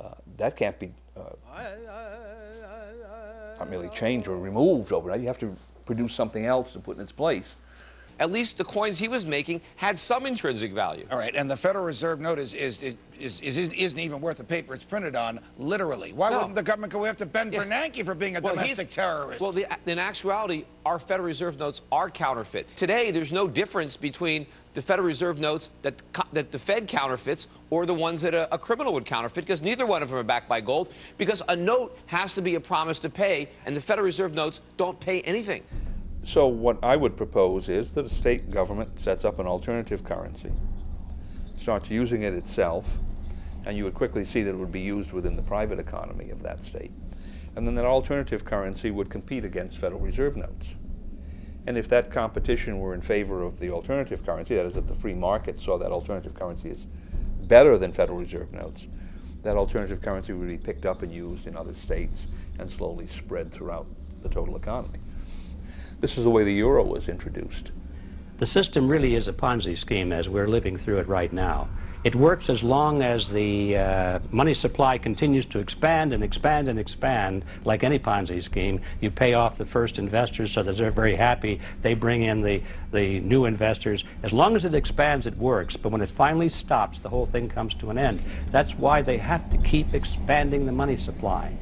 S5: uh, that can't be uh, not merely changed or removed overnight. You have to produce something else to put in its place.
S29: At least the coins he was making had some intrinsic value.
S30: All right, and the Federal Reserve note is, is, is, is, isn't even worth the paper it's printed on, literally. Why wouldn't the government go after Ben yeah. Bernanke for being a domestic terrorist?
S29: Well, the, in actuality, our Federal Reserve notes are counterfeit. Today, there's no difference between the Federal Reserve notes that, that the Fed counterfeits or the ones that a, a criminal would counterfeit because neither one of them are backed by gold because a note has to be a promise to pay and the Federal Reserve notes don't pay anything.
S5: So what I would propose is that a state government sets up an alternative currency, starts using it itself, and you would quickly see that it would be used within the private economy of that state. And then that alternative currency would compete against Federal Reserve notes. And if that competition were in favor of the alternative currency, that is, if the free market saw that alternative currency as better than Federal Reserve notes, that alternative currency would be picked up and used in other states and slowly spread throughout the total economy. This is the way the euro was introduced.
S2: The system really is a Ponzi scheme as we're living through it right now. It works as long as the uh, money supply continues to expand and expand and expand, like any Ponzi scheme. You pay off the first investors so that they're very happy. They bring in the, the new investors. As long as it expands, it works. But when it finally stops, the whole thing comes to an end. That's why they have to keep expanding the money supply.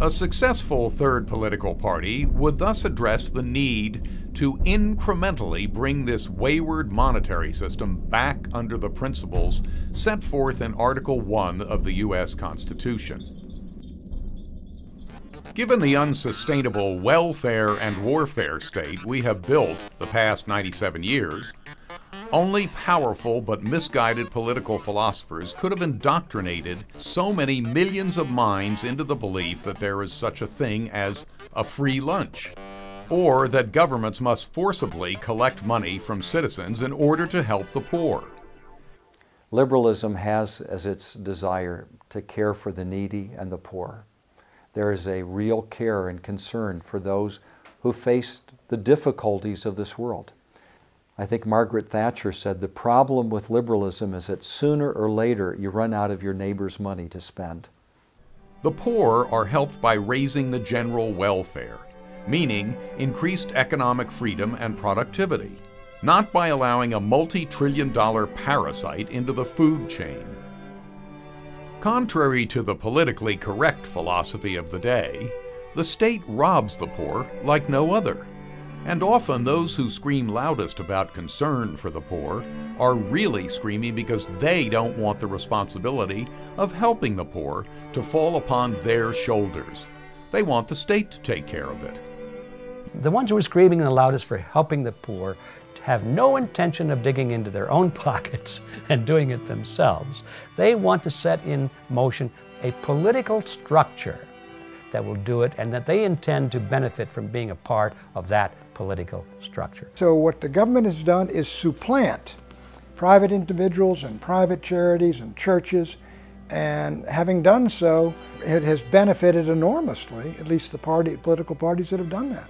S1: A successful third political party would thus address the need to incrementally bring this wayward monetary system back under the principles set forth in Article 1 of the U.S. Constitution. Given the unsustainable welfare and warfare state we have built the past 97 years, only powerful but misguided political philosophers could have indoctrinated so many millions of minds into the belief that there is such a thing as a free lunch, or that governments must forcibly collect money from citizens in order to help the poor.
S13: Liberalism has as its desire to care for the needy and the poor. There is a real care and concern for those who face the difficulties of this world. I think Margaret Thatcher said the problem with liberalism is that sooner or later you run out of your neighbor's money to spend.
S1: The poor are helped by raising the general welfare, meaning increased economic freedom and productivity, not by allowing a multi trillion dollar parasite into the food chain. Contrary to the politically correct philosophy of the day, the state robs the poor like no other. And often those who scream loudest about concern for the poor are really screaming because they don't want the responsibility of helping the poor to fall upon their shoulders. They want the state to take care of it.
S2: The ones who are screaming the loudest for helping the poor have no intention of digging into their own pockets and doing it themselves. They want to set in motion a political structure that will do it and that they intend to benefit from being a part of that political structure.
S4: So what the government has done is supplant private individuals and private charities and churches and having done so, it has benefited enormously, at least the party, political parties that have done that.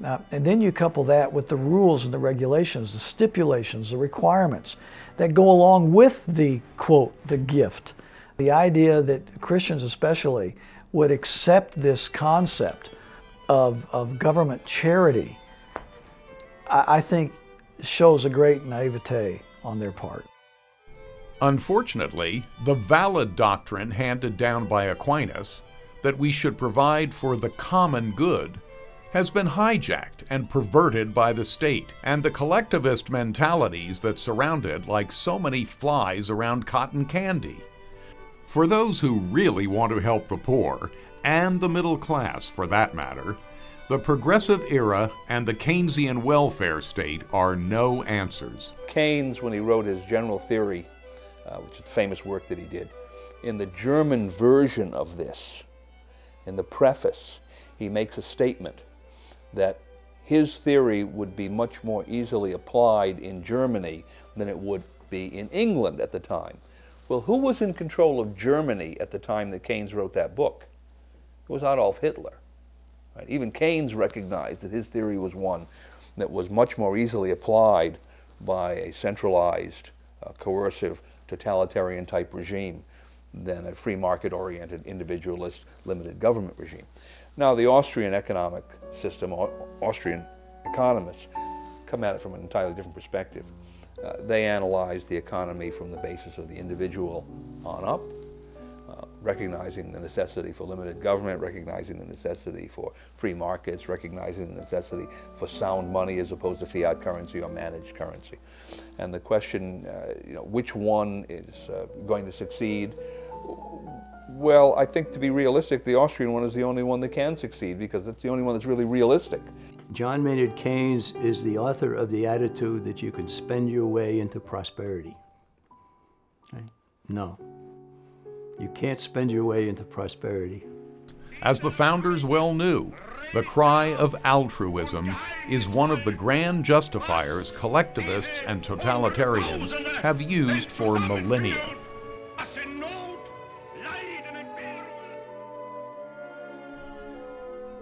S24: Now, and then you couple that with the rules and the regulations, the stipulations, the requirements that go along with the quote, the gift. The idea that Christians especially would accept this concept of, of government charity, I, I think shows a great naivete on their part.
S1: Unfortunately, the valid doctrine handed down by Aquinas that we should provide for the common good has been hijacked and perverted by the state and the collectivist mentalities that surround it like so many flies around cotton candy. For those who really want to help the poor, and the middle class for that matter, the progressive era and the Keynesian welfare state are no answers.
S5: Keynes, when he wrote his general theory, uh, which is a famous work that he did, in the German version of this, in the preface, he makes a statement that his theory would be much more easily applied in Germany than it would be in England at the time. Well, who was in control of Germany at the time that Keynes wrote that book? It was Adolf Hitler. Right? Even Keynes recognized that his theory was one that was much more easily applied by a centralized, uh, coercive, totalitarian type regime than a free market oriented, individualist, limited government regime. Now, the Austrian economic system, Austrian economists come at it from an entirely different perspective. Uh, they analyze the economy from the basis of the individual on up, uh, recognizing the necessity for limited government, recognizing the necessity for free markets, recognizing the necessity for sound money as opposed to fiat currency or managed currency. And the question, uh, you know, which one is uh, going to succeed? Well, I think to be realistic, the Austrian one is the only one that can succeed because it's the only one that's really realistic.
S15: John Maynard Keynes is the author of the attitude that you can spend your way into prosperity. No. You can't spend your way into prosperity.
S1: As the founders well knew, the cry of altruism is one of the grand justifiers collectivists and totalitarians have used for millennia.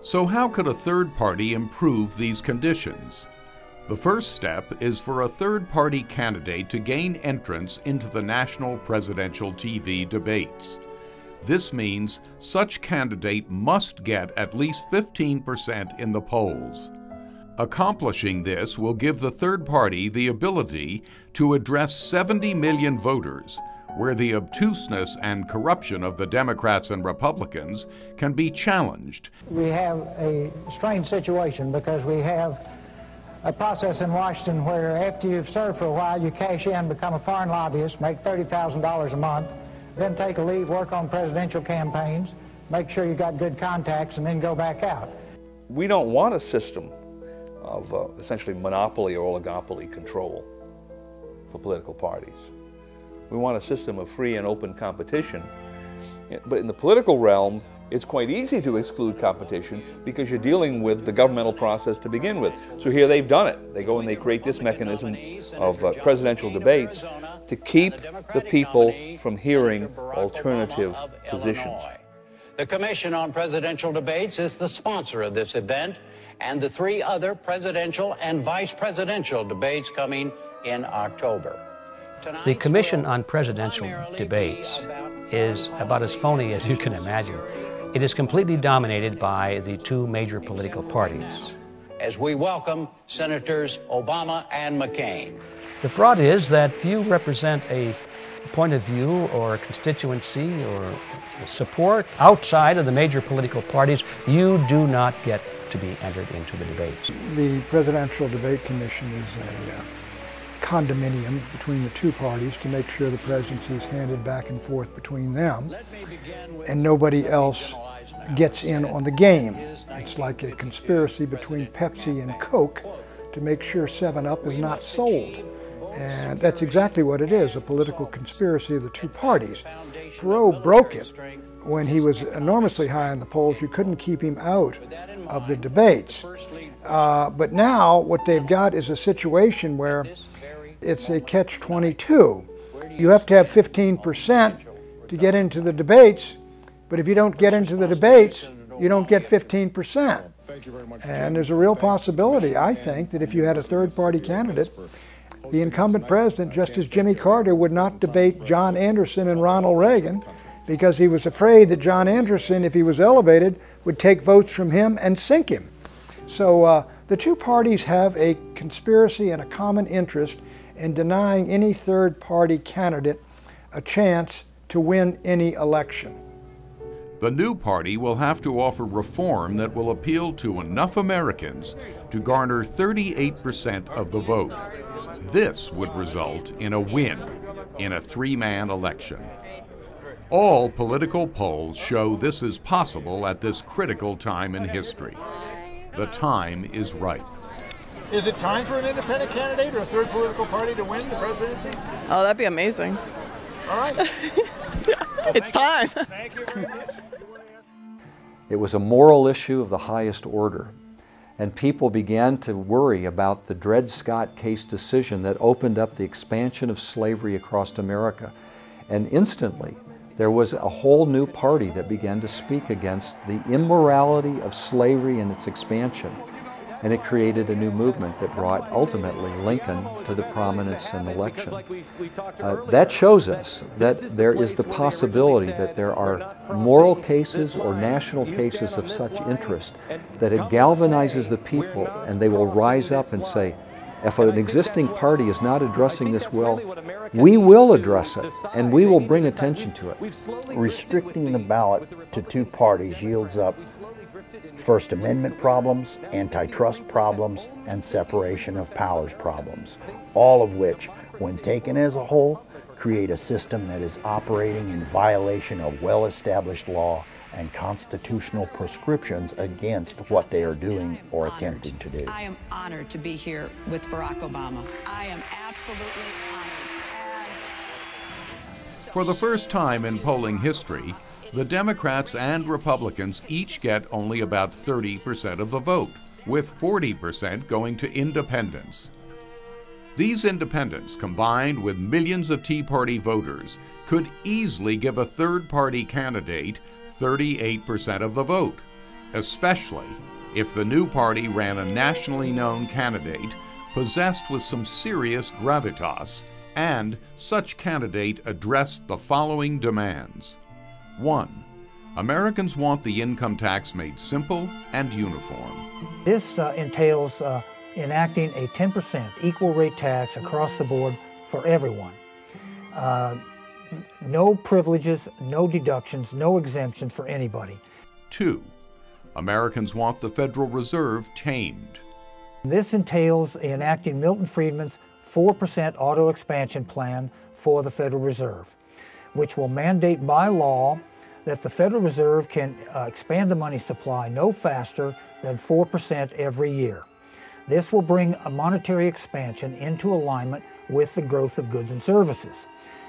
S1: So how could a third party improve these conditions? The first step is for a third party candidate to gain entrance into the national presidential TV debates. This means such candidate must get at least 15% in the polls. Accomplishing this will give the third party the ability to address 70 million voters, where the obtuseness and corruption of the Democrats and Republicans can be challenged.
S31: We have a strange situation because we have a process in Washington where after you've served for a while, you cash in, become a foreign lobbyist, make $30,000 a month, then take a leave, work on presidential campaigns, make sure you got good contacts, and then go back out.
S5: We don't want a system of uh, essentially monopoly or oligopoly control for political parties. We want a system of free and open competition. But in the political realm, it's quite easy to exclude competition because you're dealing with the governmental process to begin with. So here they've done it. They go and they create this mechanism of uh, presidential debates to keep the people from hearing alternative positions.
S32: The Commission on Presidential Debates is the sponsor of this event and the three other presidential and vice presidential debates coming in October.
S2: The Commission on Presidential Debates is about as phony as you can imagine. It is completely dominated by the two major political parties.
S32: As we welcome Senators Obama and McCain.
S2: The fraud is that few represent a point of view or a constituency or support outside of the major political parties. You do not get to be entered into the debates.
S4: The Presidential Debate Commission is a uh, condominium between the two parties to make sure the presidency is handed back and forth between them and nobody else gets in on the game. It's like a conspiracy between Pepsi and Coke to make sure 7-Up is not sold. And that's exactly what it is, a political conspiracy of the two parties. Perot broke it when he was enormously high in the polls. You couldn't keep him out of the debates. Uh, but now what they've got is a situation where it's a catch-22. You have to have 15% to get into the debates, but if you don't get into the debates, you don't get 15%. And there's a real possibility, I think, that if you had a third-party candidate, the incumbent president, just as Jimmy Carter would not debate John Anderson and Ronald Reagan, because he was afraid that John Anderson, if he was elevated, would take votes from him and sink him. So uh, the two parties have a conspiracy and a common interest in denying any third party candidate a chance to win any election.
S1: The new party will have to offer reform that will appeal to enough Americans to garner 38% of the vote. This would result in a win in a three man election. All political polls show this is possible at this critical time in history. The time is ripe.
S33: Is it time for an independent candidate or a third political party to win the presidency?
S23: Oh, that'd be amazing.
S33: All right.
S23: it's time.
S13: It was a moral issue of the highest order. And people began to worry about the Dred Scott case decision that opened up the expansion of slavery across America. And instantly, there was a whole new party that began to speak against the immorality of slavery and its expansion. And it created a new movement that brought ultimately Lincoln to the prominence in the election. Uh, that shows us that there is the possibility that there are moral cases or national cases of such interest that it galvanizes the people and they will rise up and say, if an existing party is not addressing this well, we will address it and we will bring attention to it.
S6: Restricting the ballot to two parties yields up First Amendment problems, antitrust problems, and separation of powers problems, all of which, when taken as a whole, create a system that is operating in violation of well-established law and constitutional prescriptions against what they are doing or attempting to do.
S34: I am honored to be here with Barack Obama. I am absolutely honored.
S1: For the first time in polling history, the Democrats and Republicans each get only about 30% of the vote, with 40% going to independents. These independents, combined with millions of Tea Party voters, could easily give a third party candidate 38% of the vote, especially if the new party ran a nationally known candidate possessed with some serious gravitas, and such candidate addressed the following demands. 1. Americans want the income tax made simple and uniform.
S7: This uh, entails uh, enacting a 10% equal rate tax across the board for everyone. Uh, no privileges, no deductions, no exemptions for anybody.
S1: Two, Americans want the Federal Reserve tamed.
S7: This entails enacting Milton Friedman's 4% auto expansion plan for the Federal Reserve, which will mandate by law that the Federal Reserve can uh, expand the money supply no faster than 4% every year. This will bring a monetary expansion into alignment with the growth of goods and services.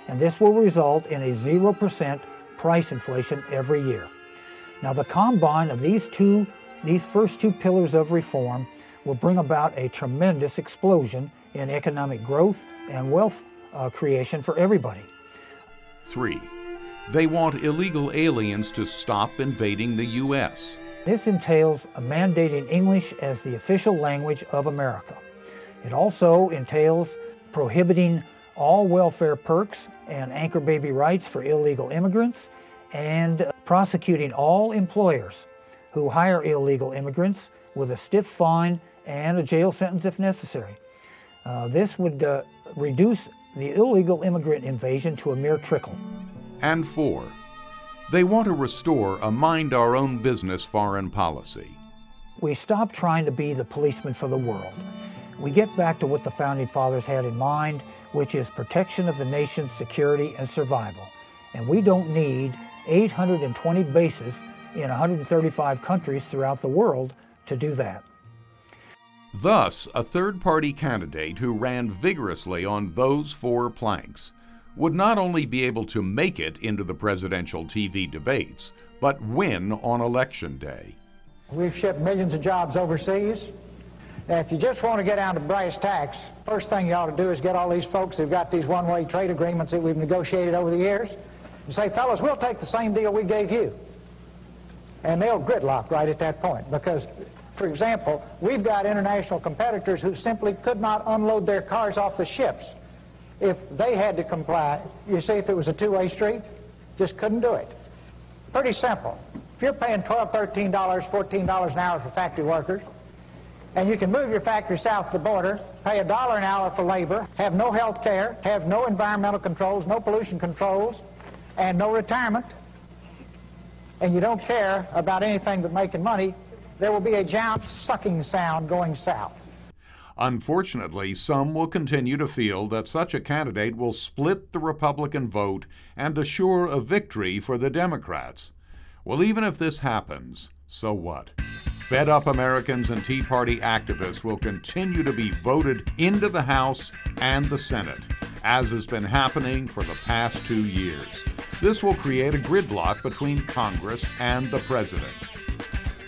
S7: And this will result in a 0% price inflation every year. Now the combine of these two, these first two pillars of reform will bring about a tremendous explosion in economic growth and wealth uh, creation for everybody.
S1: Three, they want illegal aliens to stop invading the U.S.
S7: This entails mandating English as the official language of America. It also entails prohibiting all welfare perks and anchor baby rights for illegal immigrants and prosecuting all employers who hire illegal immigrants with a stiff fine and a jail sentence if necessary. Uh, this would uh, reduce the illegal immigrant invasion to a mere trickle.
S1: And four, they want to restore a mind our own business foreign policy.
S7: We stop trying to be the policeman for the world. We get back to what the Founding Fathers had in mind, which is protection of the nation's security and survival. And we don't need 820 bases in 135 countries throughout the world to do that.
S1: Thus, a third party candidate who ran vigorously on those four planks would not only be able to make it into the presidential TV debates, but win on election day.
S31: We've shipped millions of jobs overseas. If you just want to get down to brass tacks, first thing you ought to do is get all these folks who've got these one-way trade agreements that we've negotiated over the years and say, fellas, we'll take the same deal we gave you. And they'll gridlock right at that point because, for example, we've got international competitors who simply could not unload their cars off the ships if they had to comply, you see, if it was a two-way street, just couldn't do it. Pretty simple. If you're paying $12, $13, $14 an hour for factory workers, and you can move your factory south of the border, pay a dollar an hour for labor, have no health care, have no environmental controls, no pollution controls, and no retirement, and you don't care about anything but making money, there will be a giant sucking sound going south.
S1: Unfortunately, some will continue to feel that such a candidate will split the Republican vote and assure a victory for the Democrats. Well, even if this happens, so what? Fed up Americans and Tea Party activists will continue to be voted into the House and the Senate, as has been happening for the past two years. This will create a gridlock between Congress and the President.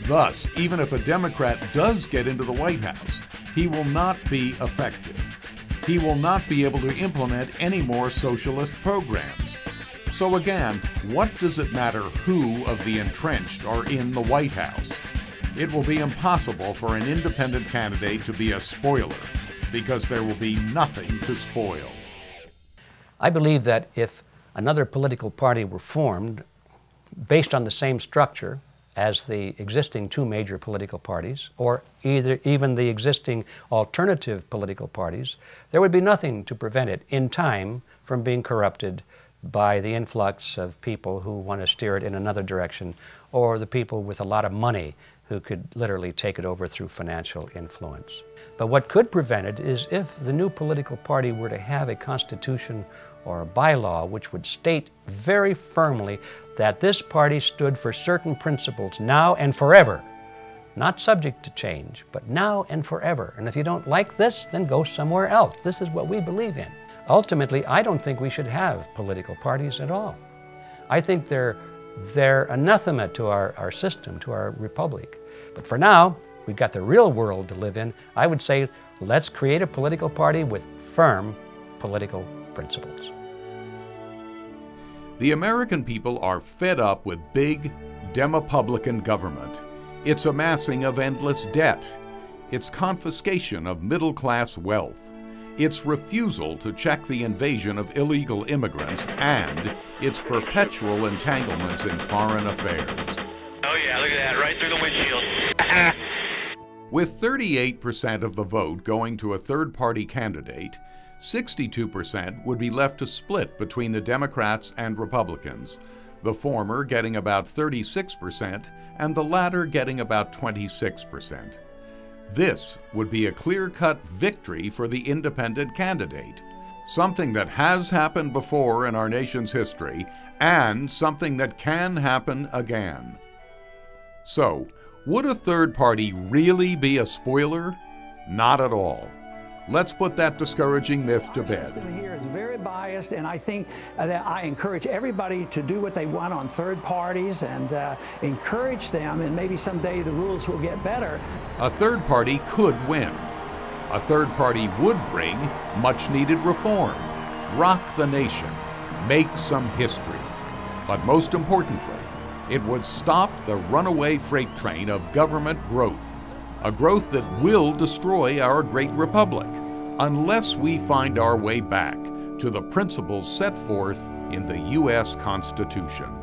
S1: Thus, even if a Democrat does get into the White House, he will not be effective. He will not be able to implement any more socialist programs. So again, what does it matter who of the entrenched are in the White House? It will be impossible for an independent candidate to be a spoiler because there will be nothing to spoil.
S2: I believe that if another political party were formed based on the same structure, as the existing two major political parties, or either even the existing alternative political parties, there would be nothing to prevent it in time from being corrupted by the influx of people who want to steer it in another direction, or the people with a lot of money who could literally take it over through financial influence. But what could prevent it is if the new political party were to have a constitution or a bylaw which would state very firmly that this party stood for certain principles now and forever, not subject to change, but now and forever. And if you don't like this, then go somewhere else. This is what we believe in. Ultimately, I don't think we should have political parties at all. I think they're, they're anathema to our, our system, to our republic. But for now, we've got the real world to live in. I would say let's create a political party with firm political principles.
S1: The American people are fed up with big, demopublican government, its amassing of endless debt, its confiscation of middle class wealth, its refusal to check the invasion of illegal immigrants, and its perpetual entanglements in foreign affairs.
S35: Oh, yeah, look at that, right through the windshield.
S1: With 38% of the vote going to a third party candidate, 62% would be left to split between the Democrats and Republicans, the former getting about 36% and the latter getting about 26%. This would be a clear cut victory for the independent candidate, something that has happened before in our nation's history and something that can happen again. So, would a third party really be a spoiler? Not at all. Let's put that discouraging myth to bed.
S36: system here is very biased, and I think uh, that I encourage everybody to do what they want on third parties and uh, encourage them, and maybe someday the rules will get better.
S1: A third party could win. A third party would bring much needed reform, rock the nation, make some history. But most importantly, it would stop the runaway freight train of government growth, a growth that will destroy our great republic unless we find our way back to the principles set forth in the U.S. Constitution.